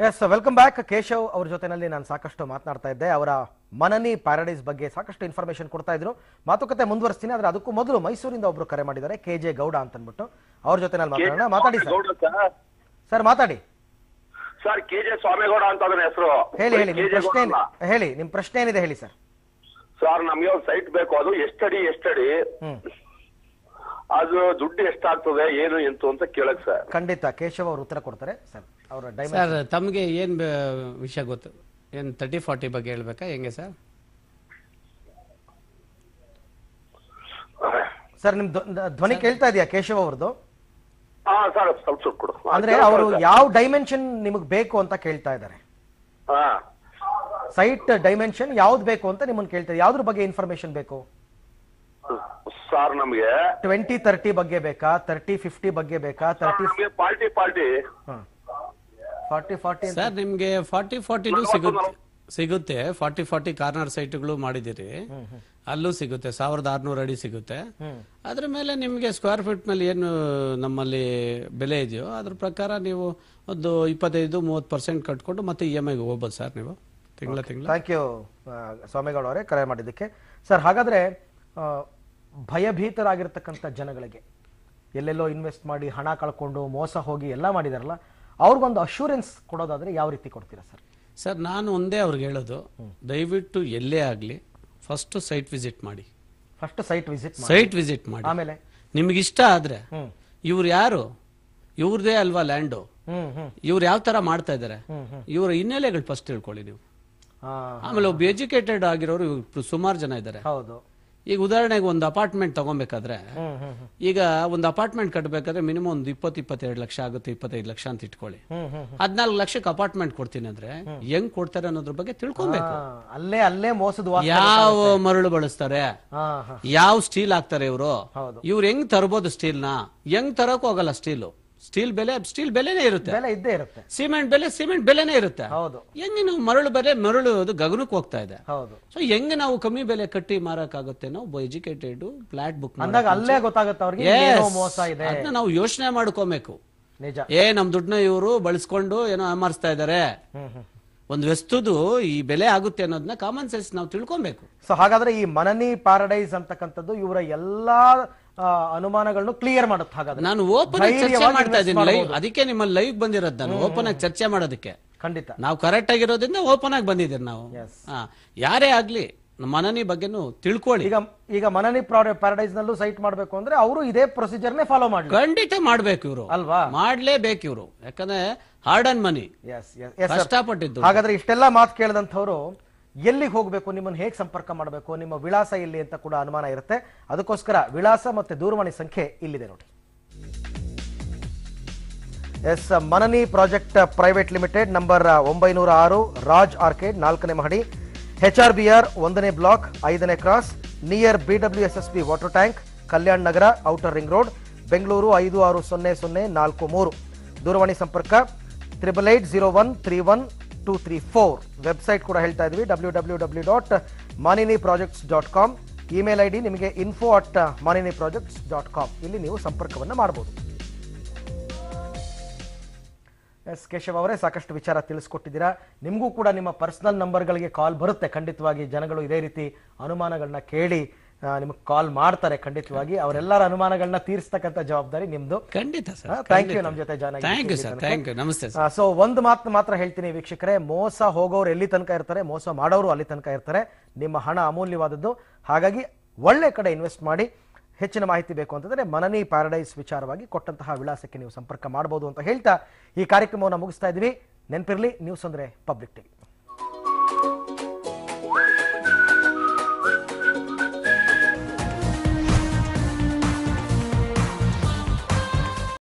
Yes welcome back Keshav ಅವ್ರ ಜೊತೆನಲ್ಲಿ ನಾನು ಸಾಕಷ್ಟು ಮಾತನಾಡ್ತಾ ಇದ್ದೆ. ಅವರ ಮನನಿ ಪ್ಯಾರಡೈಸ್ ಬಗ್ಗೆ ಸಾಕಷ್ಟು ಇನ್ಫಾರ್ಮೇಶನ್ ಕೊಡ್ತಾ ಇದ್ರು. ಮಾತುಕತೆ ಮುಂದುವರಿಸ್ತೀನಿ ಆದ್ರೆ ಅದಕ್ಕೂ ಮೊದಲು ಮೈಸೂರಿಂದ ಒಬ್ರು ಕರೆ ಮಾಡಿದ್ದಾರೆ ಕೆ ಜೆ ಗೌಡ ಅಂತ ಅಂದ್ಬಿಟ್ಟು ಅವ್ರ ಜೊತೆನಲ್ಲಿ ಮಾತಾಡೋಣ. ಮಾತಾಡಿ ಸರ್ ಸರ್ ಮಾತಾಡಿ. ಸರ್ ಕೆ ಜೆ ಸ್ವಾಮಿಗೌಡ ಅಂತ ಅದನ್ನ ಹೆಸರು. ಹೇಳಿ ಹೇಳಿ. ನಿಮ್ ಪ್ರಶ್ನೆ ಹೇಳಿ ನಿಮ್ ಪ್ರಶ್ನೆ ಏನಿದೆ ಹೇಳಿ ಸರ್ ಸರ್ ನಮ್ಗೆ ಒಂದು ಸೈಟ್ ಬೇಕು. ಅದು ಎಷ್ಟಡಿ ಎಷ್ಟಡಿ? ಅದು ದುಡ್ಡು ಎಷ್ಟಾಗ್ತದೆ ಏನು ಎಂತು ಅಂತ ಕೇಳಕ್ ಸರ್ ಖಂಡಿತ. ಕೇಶವ್ ಅವರು ಉತ್ತರ ಕೊಡ್ತಾರೆ ಸರ್ ಅವರ ಸರ್ ತಮಗೆ ಏನ್ ವಿಷಯ ಗೊತ್ತು? ಏನ್ ತರ್ಟಿ ಫಾರ್ಟಿ ಬಗ್ಗೆ ಹೇಳ್ಬೇಕಾ? ಹೆಂಗೆ ಸರ್? ಸರ್ ನಿಮ್ ಧ್ವನಿ ಕೇಳ್ತಾ ಇದೆಯಾ ಕೇಶವ್ ಅವ್ರದ್ದು? ಹಾ ಸರ್ ಸ್ವಲ್ಪ ಸ್ವಲ್ಪ ಕೊಡು ಅಂದ್ರೆ ಅವರು. ಯಾವ ಡೈಮೆನ್ಷನ್ ನಿಮಗೆ ಬೇಕು ಅಂತ ಕೇಳ್ತಾ ಇದ್ದಾರೆ? ಹಾ. ಸೈಟ್ ಡೈಮೆನ್ಷನ್ ಯಾವ್ದು ಬೇಕು ಅಂತ ನಿಮ್ಮನ್ನ ಕೇಳ್ತಾರೆ ಯಾವ್ದ್ರ ಬಗ್ಗೆ ಇನ್ಫಾರ್ಮೇಶನ್ ಬೇಕು? ಸರ್ ನಮಗೆ ಟ್ವೆಂಟಿ ತರ್ಟಿ ಬಗ್ಗೆ ಬೇಕಾ? ತರ್ಟಿ ಫಿಫ್ಟಿ ಬಗ್ಗೆ ಬೇಕಾ? Thirty forty forty. Forty forty sir ನಿಮ್ಗೆ ಫಾರ್ಟಿ ಫಾರ್ಟಿನೂ ಸಿಗುತ್ತೆ ಸಿಗುತ್ತೆ. ಫಾರ್ಟಿ ಫಾರ್ಟಿ ಕಾರ್ನರ್ ಸೈಟ್ಗಳು ಮಾಡಿದಿರಿ ಅಲ್ಲೂ ಸಿಗುತ್ತೆ. ಸಾವಿರದ ಆರ್ನೂರು ಅಡಿ ಸಿಗುತ್ತೆ. ಅದ್ರ ಮೇಲೆ ನಿಮ್ಗೆ ಸ್ಕ್ವೇರ್ ಫೀಟ್ ಮೇಲೆ ಏನು ನಮ್ಮಲ್ಲಿ ಬೆಲೆ ಇದೆಯೋ ಅದ್ರ ಪ್ರಕಾರ ನೀವು ಒಂದು ಇಪ್ಪತ್ತೈದು ಮೂವತ್ತು ಪರ್ಸೆಂಟ್ ಕಟ್ಕೊಂಡು ಮತ್ತೆ ಇ ಎಂ ಐಗೆ ಹೋಗ್ಬೋದು ಸರ್ ನೀವು. ತಿಂಗಳ ತಿಂಗಳ. ಥ್ಯಾಂಕ್ ಯು ಸ್ವಾಮಿಗೌಡ ಅವರೇ ಕರೆ ಮಾಡಿದ್ದಕ್ಕೆ. ಸರ್ ಹಾಗಾದ್ರೆ ಭಯಭೀತರಾಗಿರ್ತಕ್ಕಂಥ ಜನಗಳಿಗೆ ಎಲ್ಲೆಲ್ಲೋ ಇನ್ವೆಸ್ಟ್ ಮಾಡಿ ಹಣ ಕಳ್ಕೊಂಡು ಮೋಸ ಹೋಗಿ ಎಲ್ಲ ಮಾಡಿದಾರಲ್ಲ ಅವ್ರಿಗೊಂದು ಅಶ್ಯೂರೆನ್ಸ್ ಕೊಡೋದಾದ್ರೆ ಯಾವ ರೀತಿ ಕೊಡ್ತೀರಾ ಸರ್? ಸರ್ ನಾನು ಒಂದೇ ಅವ್ರಿಗೆ ಹೇಳೋದು ದಯವಿಟ್ಟು ಎಲ್ಲೇ ಆಗಲಿ ಫಸ್ಟ್ ಸೈಟ್ ವಿಸಿಟ್ ಮಾಡಿ. First site visit site visit ಮಾಡಿ. ಆಮೇಲೆ? ನಿಮ್ಗೆ ಇಷ್ಟ ಆದ್ರೆ ಇವ್ರು ಯಾರು? ಇವ್ರದೇ ಅಲ್ವಾ ಲ್ಯಾಂಡು ಇವ್ರು ಯಾವ ತರ ಮಾಡ್ತಾ ಇದ್ದಾರೆ ಇವರ ಹಿನ್ನೆಲೆಗಳು ಫಸ್ಟ್ ತಿಳ್ಕೊಳ್ಳಿ ನೀವು. ಆಮೇಲೆ ಒಬ್ಬ ಎಜುಕೇಟೆಡ್ ಆಗಿರೋರು ಸುಮಾರು ಜನ ಇದ್ದಾರೆ ಹೌದು. ಈಗ ಉದಾಹರಣೆಗೆ ಒಂದು ಅಪಾರ್ಟ್ಮೆಂಟ್ ತಗೊಬೇಕಾದ್ರೆ ಈಗ ಒಂದು ಅಪಾರ್ಟ್ಮೆಂಟ್ ಕಟ್ಟಬೇಕಾದ್ರೆ ಮಿನಿಮಮ್ ಒಂದು ಇಪ್ಪತ್ತು ಇಪ್ಪತ್ತೆರಡು ಲಕ್ಷ ಆಗುತ್ತೆ ಇಪ್ಪತ್ತೈದು ಲಕ್ಷ ಅಂತ ಇಟ್ಕೊಳ್ಳಿ. ಹದ್ನಾಲ್ಕು ಲಕ್ಷಕ್ಕೆ ಅಪಾರ್ಟ್ಮೆಂಟ್ ಕೊಡ್ತೀನಿ ಅಂದ್ರೆ ಹೆಂಗ್ ಕೊಡ್ತಾರೆ ಅನ್ನೋದ್ರ ಬಗ್ಗೆ ತಿಳ್ಕೊಬೇಕು. ಅಲ್ಲೇ ಅಲ್ಲೇ ಮೋಸದ ಯಾವ ಮರಳು ಬಳಸ್ತಾರೆ? ಯಾವ ಸ್ಟೀಲ್ ಹಾಕ್ತಾರೆ ಇವರು. ಇವ್ರು ಹೆಂಗ್ ತರಬಹುದು ಸ್ಟೀಲ್ನ? ಹೆಂಗ್ ತರಕ್ ಹೋಗಲ್ಲ ಸ್ಟೀಲ್ ಸ್ಟೀಲ್ ಬೆಲೆ ಸ್ಟೀಲ್ ಬೆಲೆನೇ ಇರುತ್ತೆ. ಬೆಲೆ ಇದ್ದೇ ಇರುತ್ತೆ. ಸಿಮೆಂಟ್ ಬೆಲೆ ಸಿಮೆಂಟ್ ಬೆಲೆನೇ ಇರುತ್ತೆ. ಹೌದು. ಹೆಂಗೆ ನಾವು ಮರಳು ಬೆಲೆ ಮರಳು ಅದು ಗಗನಕ್ಕೆ ಹೋಗ್ತಾ ಇದೆ. ಹೌದು. ಸೊ ಹೆಂಗ್ ನಾವು ಕಮ್ಮಿ ಬೆಲೆ ಕಟ್ಟಿ ಮಾರಕ್ಕಾಗುತ್ತೆ ನಾವು ಎಜುಕೇಟೆಡ್ ಫ್ಲಾಟ್ ಬುಕ್ ಅಂದಾಗ ಅಲ್ಲೇ ಗೊತ್ತಾಗುತ್ತೆ ಅವ್ರಿಗೆ ಏನೋ ಮೋಸ ಇದೆ. ಅದನ್ನ ನಾವು ಯೋಚನೆ ಮಾಡ್ಕೋಬೇಕು. ನಿಜ. ಏ ನಮ್ ದುಡ್ಡನ್ನ ಇವರು ಬಳಸ್ಕೊಂಡು ಏನೋ ಅಮರ್ಸ್ತಾ ಇದಾರೆ. ಒಂದು ವಸ್ತುದು ಈ ಬೆಲೆ ಆಗುತ್ತೆ ಅನ್ನೋದನ್ನ ಕಾಮನ್ ಸೆನ್ಸ್ ನಾವು ತಿಳ್ಕೊಬೇಕು. ಸೊ ಹಾಗಾದ್ರೆ ಈ ಮನನಿ ಪ್ಯಾರಡೈಸ್ ಅಂತಕ್ಕಂಥದ್ದು ಇವರ ಎಲ್ಲಾ ಅನುಮಾನಗಳನ್ನು ಕ್ಲಿಯರ್ ಮಾಡುತ್ತೆ. ಹಾಗಾದ್ರೆ ನಾನು ಓಪನ್ ಚರ್ಚೆ ಮಾಡ್ತಾ ಇದ್ದೀನಿ ಲೈವ್ ಅದಕ್ಕೆ ನಿಮ್ಮ ಲೈವ್ ಬಂದಿರೋದು ನಾನು ಓಪನ್ ಆಗಿ ಚರ್ಚೆ ಮಾಡೋದಕ್ಕೆ. ಖಂಡಿತ. ನಾವು ಕರೆಕ್ಟ್ ಆಗಿರೋದ್ರಿಂದ ಓಪನ್ ಆಗಿ ಬಂದಿದ್ದೀರಿ ನಾವು. ಯಾರೇ ಆಗ್ಲಿ ಮನನಿ ಬಗ್ಗೆನೂ ತಿಳ್ಕೊಳ್ಳಿ. ಈಗ ಈಗ ಮನನಿ ಪ್ಯಾರಡೈಸ್ ನಲ್ಲೂ ಸೈಟ್ ಮಾಡಬೇಕು ಅಂದ್ರೆ ಅವರು ಇದೇ ಪ್ರೊಸೀಜರ್ನೇ ಫಾಲೋ ಮಾಡಿ ಖಂಡಿತ ಮಾಡ್ಬೇಕು ಇವರು. ಅಲ್ವಾ? ಮಾಡ್ಲೇಬೇಕು ಇವರು. ಯಾಕಂದ್ರೆ hard earned money yes yes ಕಷ್ಟಪಟ್ಟಿದ್ದು. ಹಾಗಾದ್ರೆ ಇಷ್ಟೆಲ್ಲ ಮಾತು ಕೇಳಿದಂಥವ್ರು ಎಲ್ಲಿಗೆ ಹೋಗಬೇಕು, ನಿಮ್ಮನ್ನು ಹೇಗೆ ಸಂಪರ್ಕ ಮಾಡಬೇಕು, ನಿಮ್ಮ ವಿಳಾಸ ಎಲ್ಲಿ ಅಂತ ಕೂಡ ಅನುಮಾನ ಇರುತ್ತೆ. ಅದಕ್ಕೋಸ್ಕರ ವಿಳಾಸ ಮತ್ತು ದೂರವಾಣಿ ಸಂಖ್ಯೆ ಇಲ್ಲಿದೆ ನೋಡಿ. Yes, Manini project private limited, number ಒಂಬೈನೂರ ಆರು, ರಾಜ್ ಆರ್ಕೇಡ್, ನಾಲ್ಕನೇ ಮಹಡಿ. ಎಚ್ ಆರ್ ಬಿ ಆರ್, ಒಂದನೇ ಬ್ಲಾಕ್, ಐದನೇ cross, near B W S S B water tank, Kalyan Nagar, outer ring road, Bengaluru ಐದು ಆರು ಸೊನ್ನೆ ಸೊನ್ನೆ ನಾಲ್ಕು ಮೂರು. ದೂರವಾಣಿ ಸಂಪರ್ಕ, triple eight zero one three one two three four website ಕೂಡ ಹೇಳ್ತಾ ಇದ್ವಿ W W W dot Manini projects dot com email I D ನಿಮಗೆ info at Manini projects dot com ಇಲ್ಲಿ ನೀವು ಸಂಪರ್ಕವನ್ನು ಮಾಡ್ಬೋದು. ಎಸ್, ಕೇಶವ್ ಅವರೇ, ಸಾಕಷ್ಟು ವಿಚಾರ ತಿಳಿಸ್ಕೊಟ್ಟಿದ್ದೀರಾ. ನಿಮಗೂ ಕೂಡ ನಿಮ್ಮ ಪರ್ಸನಲ್ ನಂಬರ್ಗಳಿಗೆ ಕಾಲ್ ಬರುತ್ತೆ. ಖಂಡಿತವಾಗಿ ಜನಗಳು ಇದೇ ರೀತಿ ಅನುಮಾನಗಳನ್ನ ಕೇಳಿ ನಿಮಗೆ ಕಾಲ್ ಮಾಡ್ತಾರೆ ಖಂಡಿತವಾಗಿ. ಅವರೆಲ್ಲರ ಅನುಮಾನಗಳನ್ನ ತೀರಿಸ್ತಕ್ಕಂಥ ಜವಾಬ್ದಾರಿ ನಿಮ್ದು. ಖಂಡಿತ ಸರ್ ಥ್ಯಾಂಕ್ ಯು ನಮ್ಮ ಜೊತೆ join thank you sir thank you ನಮಸ್ತೆ ಸರ್ ಸೊ ಒಂದು ಮಾತು ಮಾತ್ರ ಹೇಳ್ತೀನಿ ವೀಕ್ಷಕರೇ. ಮೋಸ ಹೋಗೋರು ಎಲ್ಲಿ ತನಕ ಇರ್ತಾರೆ ಮೋಸ ಮಾಡೋರು ಅಲ್ಲಿ ತನಕ ಇರ್ತಾರೆ. ನಿಮ್ಮ ಹಣ ಅಮೂಲ್ಯವಾದದ್ದು. ಹಾಗಾಗಿ ಒಳ್ಳೆ ಕಡೆ ಇನ್ವೆಸ್ಟ್ ಮಾಡಿ ಹೆಚ್ಚಿನ ಮಾಹಿತಿ ಬೇಕು ಅಂತಂದ್ರೆ ಮನನಿ ಪ್ಯಾರಡೈಸ್ ವಿಚಾರವಾಗಿ ಕೊಟ್ಟಂತಹ ವಿಳಾಸಕ್ಕೆ ನೀವು ಸಂಪರ್ಕ ಮಾಡಬಹುದು ಅಂತ ಹೇಳ್ತಾ ಈ ಕಾರ್ಯಕ್ರಮವನ್ನು ಮುಗಿಸ್ತಾ ಇದ್ವಿ ನೆನಪಿರ್ಲಿ ನ್ಯೂಸ್ ಅಂದ್ರೆ ಪಬ್ಲಿಕ್ ಟಿವಿ